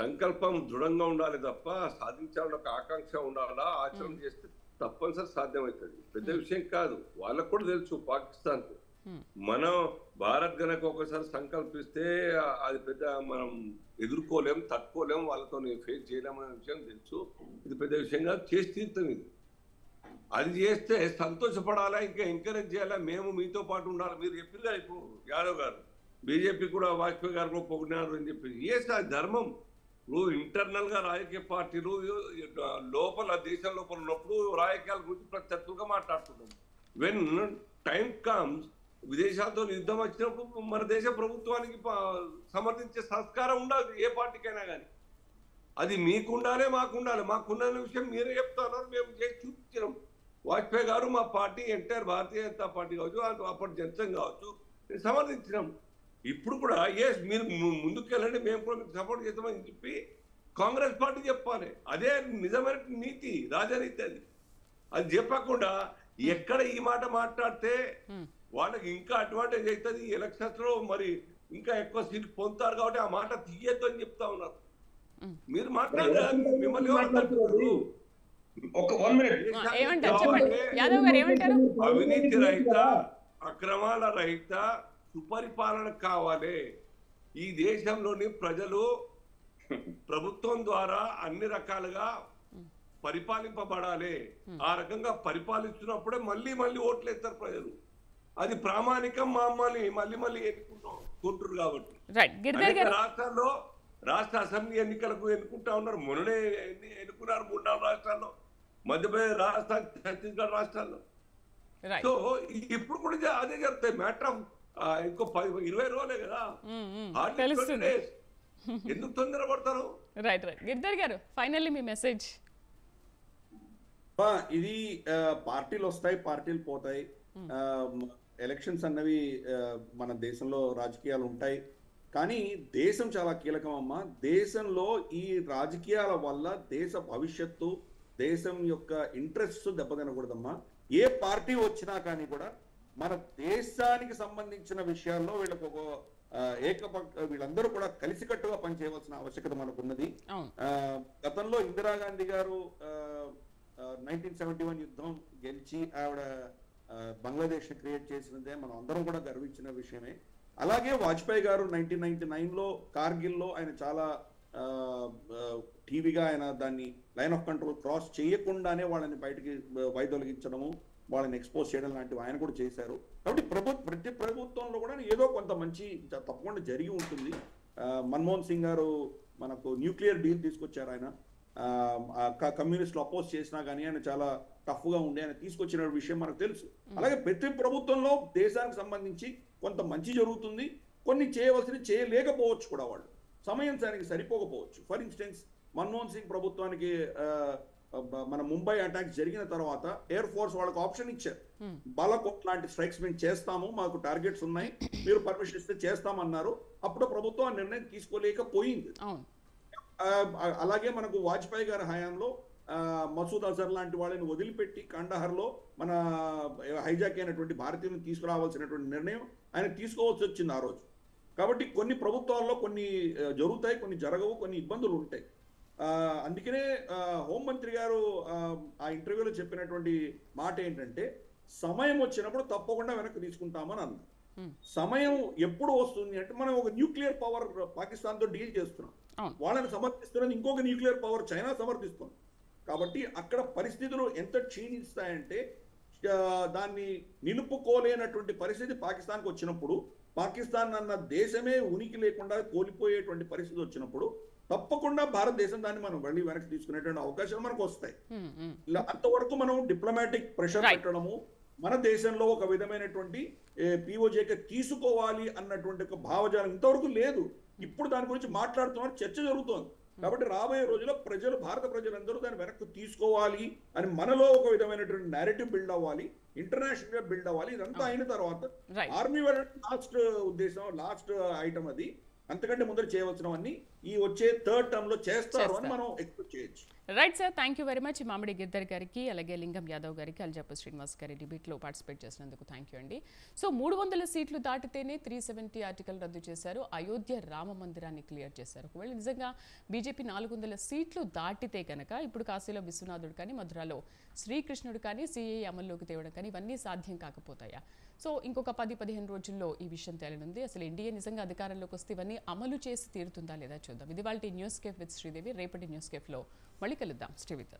సంకల్పం దృఢంగా ఉండాలి తప్ప సాధించాలని ఒక ఆకాంక్ష ఉండాలా? ఆచరణ చేస్తే తప్పనిసరి సాధ్యమవుతుంది. పెద్ద విషయం కాదు. వాళ్ళకు కూడా తెలుసు పాకిస్తాన్ మనం భారత్ గనక ఒకసారి సంకల్పిస్తే అది పెద్ద మనం ఎదుర్కోలేం తట్టుకోలేం వాళ్ళతో ఫేస్ చేయలేం అనే విషయం తెలుసు. ఇది పెద్ద విషయంగా చేసి తీరుతాం ఇది. అది చేస్తే సంతోషపడాలా ఇంకా ఎంకరేజ్ చేయాలా? మేము మీతో పాటు ఉండాలి? మీరు చెప్పారు కదా ఇప్పుడు యాదవ్ గారు. బీజేపీ కూడా వాజ్పేయి గారు కూడా పొగిడినారు అని చెప్పి ఏ సార్ ధర్మం? నువ్వు ఇంటర్నల్గా రాజకీయ పార్టీలు లోపల దేశం లోపల ఉన్నప్పుడు రాజకీయాల గురించి ప్రత్యర్థులుగా మాట్లాడుతున్నాం. వెన్ టైం కమ్స్ విదేశాలతో యుద్ధం వచ్చినప్పుడు మన దేశ ప్రభుత్వానికి సమర్థించే సంస్కారం ఉండాలి ఏ పార్టీకైనా కానీ అది మీకు మాకుండాలి. మాకు మాకున్న విషయం మీరే చెప్తున్నారు మేము చేసి చూపించినాం. వాజ్పేయి గారు మా party entire Bharatiya Janata party కావచ్చు అప్పటి జనసంఘ్ కావచ్చు సమర్థించినాం. ఇప్పుడు కూడా ఎస్ మీరు ము- ముందుకు వెళ్ళండి మేము కూడా మీకు సపోర్ట్ చేస్తామని చెప్పి కాంగ్రెస్ పార్టీ చెప్పాలి. అదే నిజమైన నీతి రాజనీతి అది. అది చెప్పకుండా ఎక్కడ ఈ మాట మాట్లాడితే Hmm. వాళ్ళకి ఇంకా అడ్వాంటేజ్ అవుతుంది ఎలక్షన్స్లో మరి ఇంకా ఎక్కువ సీట్ పొందుతారు కాబట్టి ఆ మాట తీయద్దు అని చెప్తా ఉన్నారు. Hmm. మీరు మాట్లాడారు మిమ్మల్ని ఎవరు తట్టుకోరు? ఒక వన్ మినిట్ ఆ, ఏమంటారు? చెప్పండి. యాదవ్ గారు ఏమంటారు? అవినీతి రహిత అక్రమాల రహిత సుపరిపాలన కావాలి. ఈ దేశంలోని ప్రజలు ప్రభుత్వం ద్వారా అన్ని రకాలుగా పరిపాలింపబడాలి. ఆ రకంగా పరిపాలిస్తున్నప్పుడే మళ్ళీ మళ్ళీ ఓట్లు వేస్తారు ప్రజలు. అది ప్రామాణికం మమ్మల్ని మళ్ళీ మళ్ళీ ఎన్నుకుంటాం కుంటారు కాబట్టి. రాష్ట్రాల్లో రాష్ట్ర అసెంబ్లీ ఎన్నికలకు ఎన్నుకుంటా ఉన్నారు. మొన్ననే ఎన్ని- ఎన్నుకున్నారు? మూడు నాలుగు రాష్ట్రాల్లో. మధ్యప్రదేశ్ రాజస్థాన్ ఛత్తీస్గఢ్ రాష్ట్రాల్లో. సో ఇప్పుడు కూడా అదే జరుగుతాయి. మ్యాటర్ ఆఫ్ ఇంకో పది ఇరవై రోజులే కదా. మ్మ్, మ్మ్. Hardly 20 తెలుస్తుంది. ఎందుకు తొందర పడతారు? రైట్ రైట్ గిరిధర్ గారు ఫైనల్లీ మీ మెసేజ్ ఆ, ఇది పార్టీలు వస్తాయి పార్టీలు పోతాయి. ఎలక్షన్స్ అన్నవి మన దేశంలో రాజకీయాలు ఉంటాయి. కానీ దేశం చాలా కీలకం అమ్మా. దేశంలో ఈ రాజకీయాల వల్ల దేశ భవిష్యత్తు దేశం యొక్క ఇంట్రెస్ట్ దెబ్బతినకూడదమ్మా ఏ పార్టీ వచ్చినా కానీ కూడా మన దేశానికి సంబంధించిన విషయాల్లో వీళ్ళకు ఒక ఏకపక్ష వీళ్ళందరూ కూడా కలిసికట్టుగా పనిచేయవలసిన ఆవశ్యకత మనకున్నది. గతంలో ఇందిరాగాంధీ గారు నైన్టీన్ సెవెంటీ వన్ యుద్ధం గెలిచి ఆవిడ బంగ్లాదేశ్ క్రియేట్ చేసినదే మనం అందరం కూడా గర్వించిన విషయమే. అలాగే వాజ్పేయి గారు నైన్టీన్ నైన్టీ నైన్లో కార్గిల్లో ఆయన చాలా టీవీగా ఆయన దాన్ని లైన్ ఆఫ్ కంట్రోల్ క్రాస్ చేయకుండానే వాళ్ళని బయటికి వైదొలగించడము వాళ్ళని ఎక్స్పోజ్ చేయడం లాంటివి ఆయన కూడా చేశారు. కాబట్టి ప్రభు ప్రతి ప్రభుత్వంలో కూడా ఏదో కొంత మంచి తప్పకుండా జరిగి ఉంటుంది. మన్మోహన్ సింగ్ గారు మనకు న్యూక్లియర్ డీల్ తీసుకొచ్చారు ఆయన. కమ్యూనిస్టులు అపోజ్ చేసినా కానీ ఆయన చాలా టఫ్గా ఉండి ఆయన తీసుకొచ్చిన విషయం మనకు తెలుసు. అలాగే ప్రతి ప్రభుత్వంలో దేశానికి సంబంధించి కొంత మంచి జరుగుతుంది. కొన్ని చేయవలసినవి చేయలేకపోవచ్చు కూడా వాళ్ళు. సమయం దానికి సరిపోకపోవచ్చు. ఫర్ ఇన్స్టెన్స్ మన్మోహన్ సింగ్ ప్రభుత్వానికి మన ముంబై అటాక్ జరిగిన తర్వాత ఎయిర్ ఫోర్స్ వాళ్ళకి ఆప్షన్ ఇచ్చారు. బాలకోట్ లాంటి స్ట్రైక్స్ మేము చేస్తాము మాకు టార్గెట్స్ ఉన్నాయి మీరు పర్మిషన్ ఇస్తే చేస్తామన్నారు. అప్పుడు ప్రభుత్వం ఆ నిర్ణయం తీసుకోలేకపోయింది. అలాగే మనకు వాజ్పేయి గారి హయాంలో మసూద్ అజర్ లాంటి వాళ్ళని వదిలిపెట్టి కండహార్లో మన హైజాక్ అయినటువంటి భారతీయులను తీసుకురావాల్సినటువంటి నిర్ణయం ఆయన తీసుకోవాల్సి వచ్చింది ఆ రోజు. కాబట్టి కొన్ని ప్రభుత్వాల్లో కొన్ని జరుగుతాయి కొన్ని జరగవు కొన్ని ఇబ్బందులు ఉంటాయి. అందుకనే హోంమంత్రి గారు ఆ, ఇంటర్వ్యూలో చెప్పినటువంటి మాట ఏంటంటే సమయం వచ్చినప్పుడు తప్పకుండా వెనక్కి తీసుకుంటామని అన్నారు. సమయం ఎప్పుడు వస్తుంది అంటే మనం ఒక న్యూక్లియర్ పవర్ పాకిస్తాన్తో డీల్ చేస్తున్నాం. వాళ్ళని సమర్థిస్తున్నది ఇంకొక న్యూక్లియర్ పవర్ చైనా సమర్థిస్తుంది కాబట్టి అక్కడ పరిస్థితులు ఎంత క్షీణిస్తాయంటే దాన్ని నిలుపుకోలేనటువంటి పరిస్థితి పాకిస్తాన్కి వచ్చినప్పుడు పాకిస్తాన్ అన్న దేశమే ఉనికి లేకుండా కోల్పోయేటువంటి పరిస్థితి వచ్చినప్పుడు తప్పకుండా భారతదేశం దాన్ని మనం మళ్ళీ వెనక్కి తీసుకునేటువంటి అవకాశాలు మనకు వస్తాయి. ఇలా అంతవరకు మనం డిప్లొమాటిక్ ప్రెషర్. పెట్టడము మన దేశంలో ఒక విధమైనటువంటి పిఓజేకి తీసుకోవాలి అన్నటువంటి ఒక భావజాలం ఇంతవరకు లేదు. ఇప్పుడు దాని గురించి మాట్లాడుతున్నారు చర్చ జరుగుతోంది. కాబట్టి రాబోయే రోజుల్లో ప్రజలు భారత ప్రజలందరూ దాన్ని వెనక్కి తీసుకోవాలి అని మనలో ఒక విధమైనటువంటి నేరేటివ్ బిల్డ్ అవ్వాలి ఇంటర్నేషనల్గా బిల్డ్ అవ్వాలి ఇదంతా అయిన తర్వాత ఆర్మీ వెళ్ళడం లాస్ట్ ఉద్దేశం లాస్ట్ ఐటమ్ అది. అంతకంటే ముందర చేయవలసినవన్నీ ఈ వచ్చే థర్డ్ టర్మ్లో చేస్తారు అని. మనం ఎక్స్పెక్ట్ చేయొచ్చు. Right sir thank you very much Mamidi Giddar గారికి అలాగే లింగం యాదవ్ గారికి అల్జాపు శ్రీనివాస్ గారి డిబేట్లో పార్టిసిపేట్ చేసినందుకు థ్యాంక్ యూ అండి. సో మూడు వందల సీట్లు దాటితేనే త్రీ సెవెంటీ ఆర్టికల్ రద్దు చేశారు. అయోధ్య రామ మందిరాన్ని క్లియర్ చేశారు. ఒకవేళ నిజంగా బీజేపీ నాలుగు వందల సీట్లు దాటితే కనుక ఇప్పుడు కాశీలో విశ్వనాథుడు కానీ మధురాలో శ్రీకృష్ణుడు కానీ సిఏ అమల్లోకి తేవడం కానీ ఇవన్నీ సాధ్యం కాకపోతాయా? సో ఇంకొక పది పదిహేను రోజుల్లో ఈ విషయం తేలనుంది. అసలు ఎన్డీఏ నిజంగా అధికారంలోకి వస్తే ఇవన్నీ అమలు చేసి తీరుతుందా లేదా చూద్దాం. ఇది వాళ్ళ న్యూస్ కేఫ్ విత్ శ్రీదేవి. రేపటి న్యూస్ కేఫ్లో మళ్ళీ కలుద్దాం. Stay with.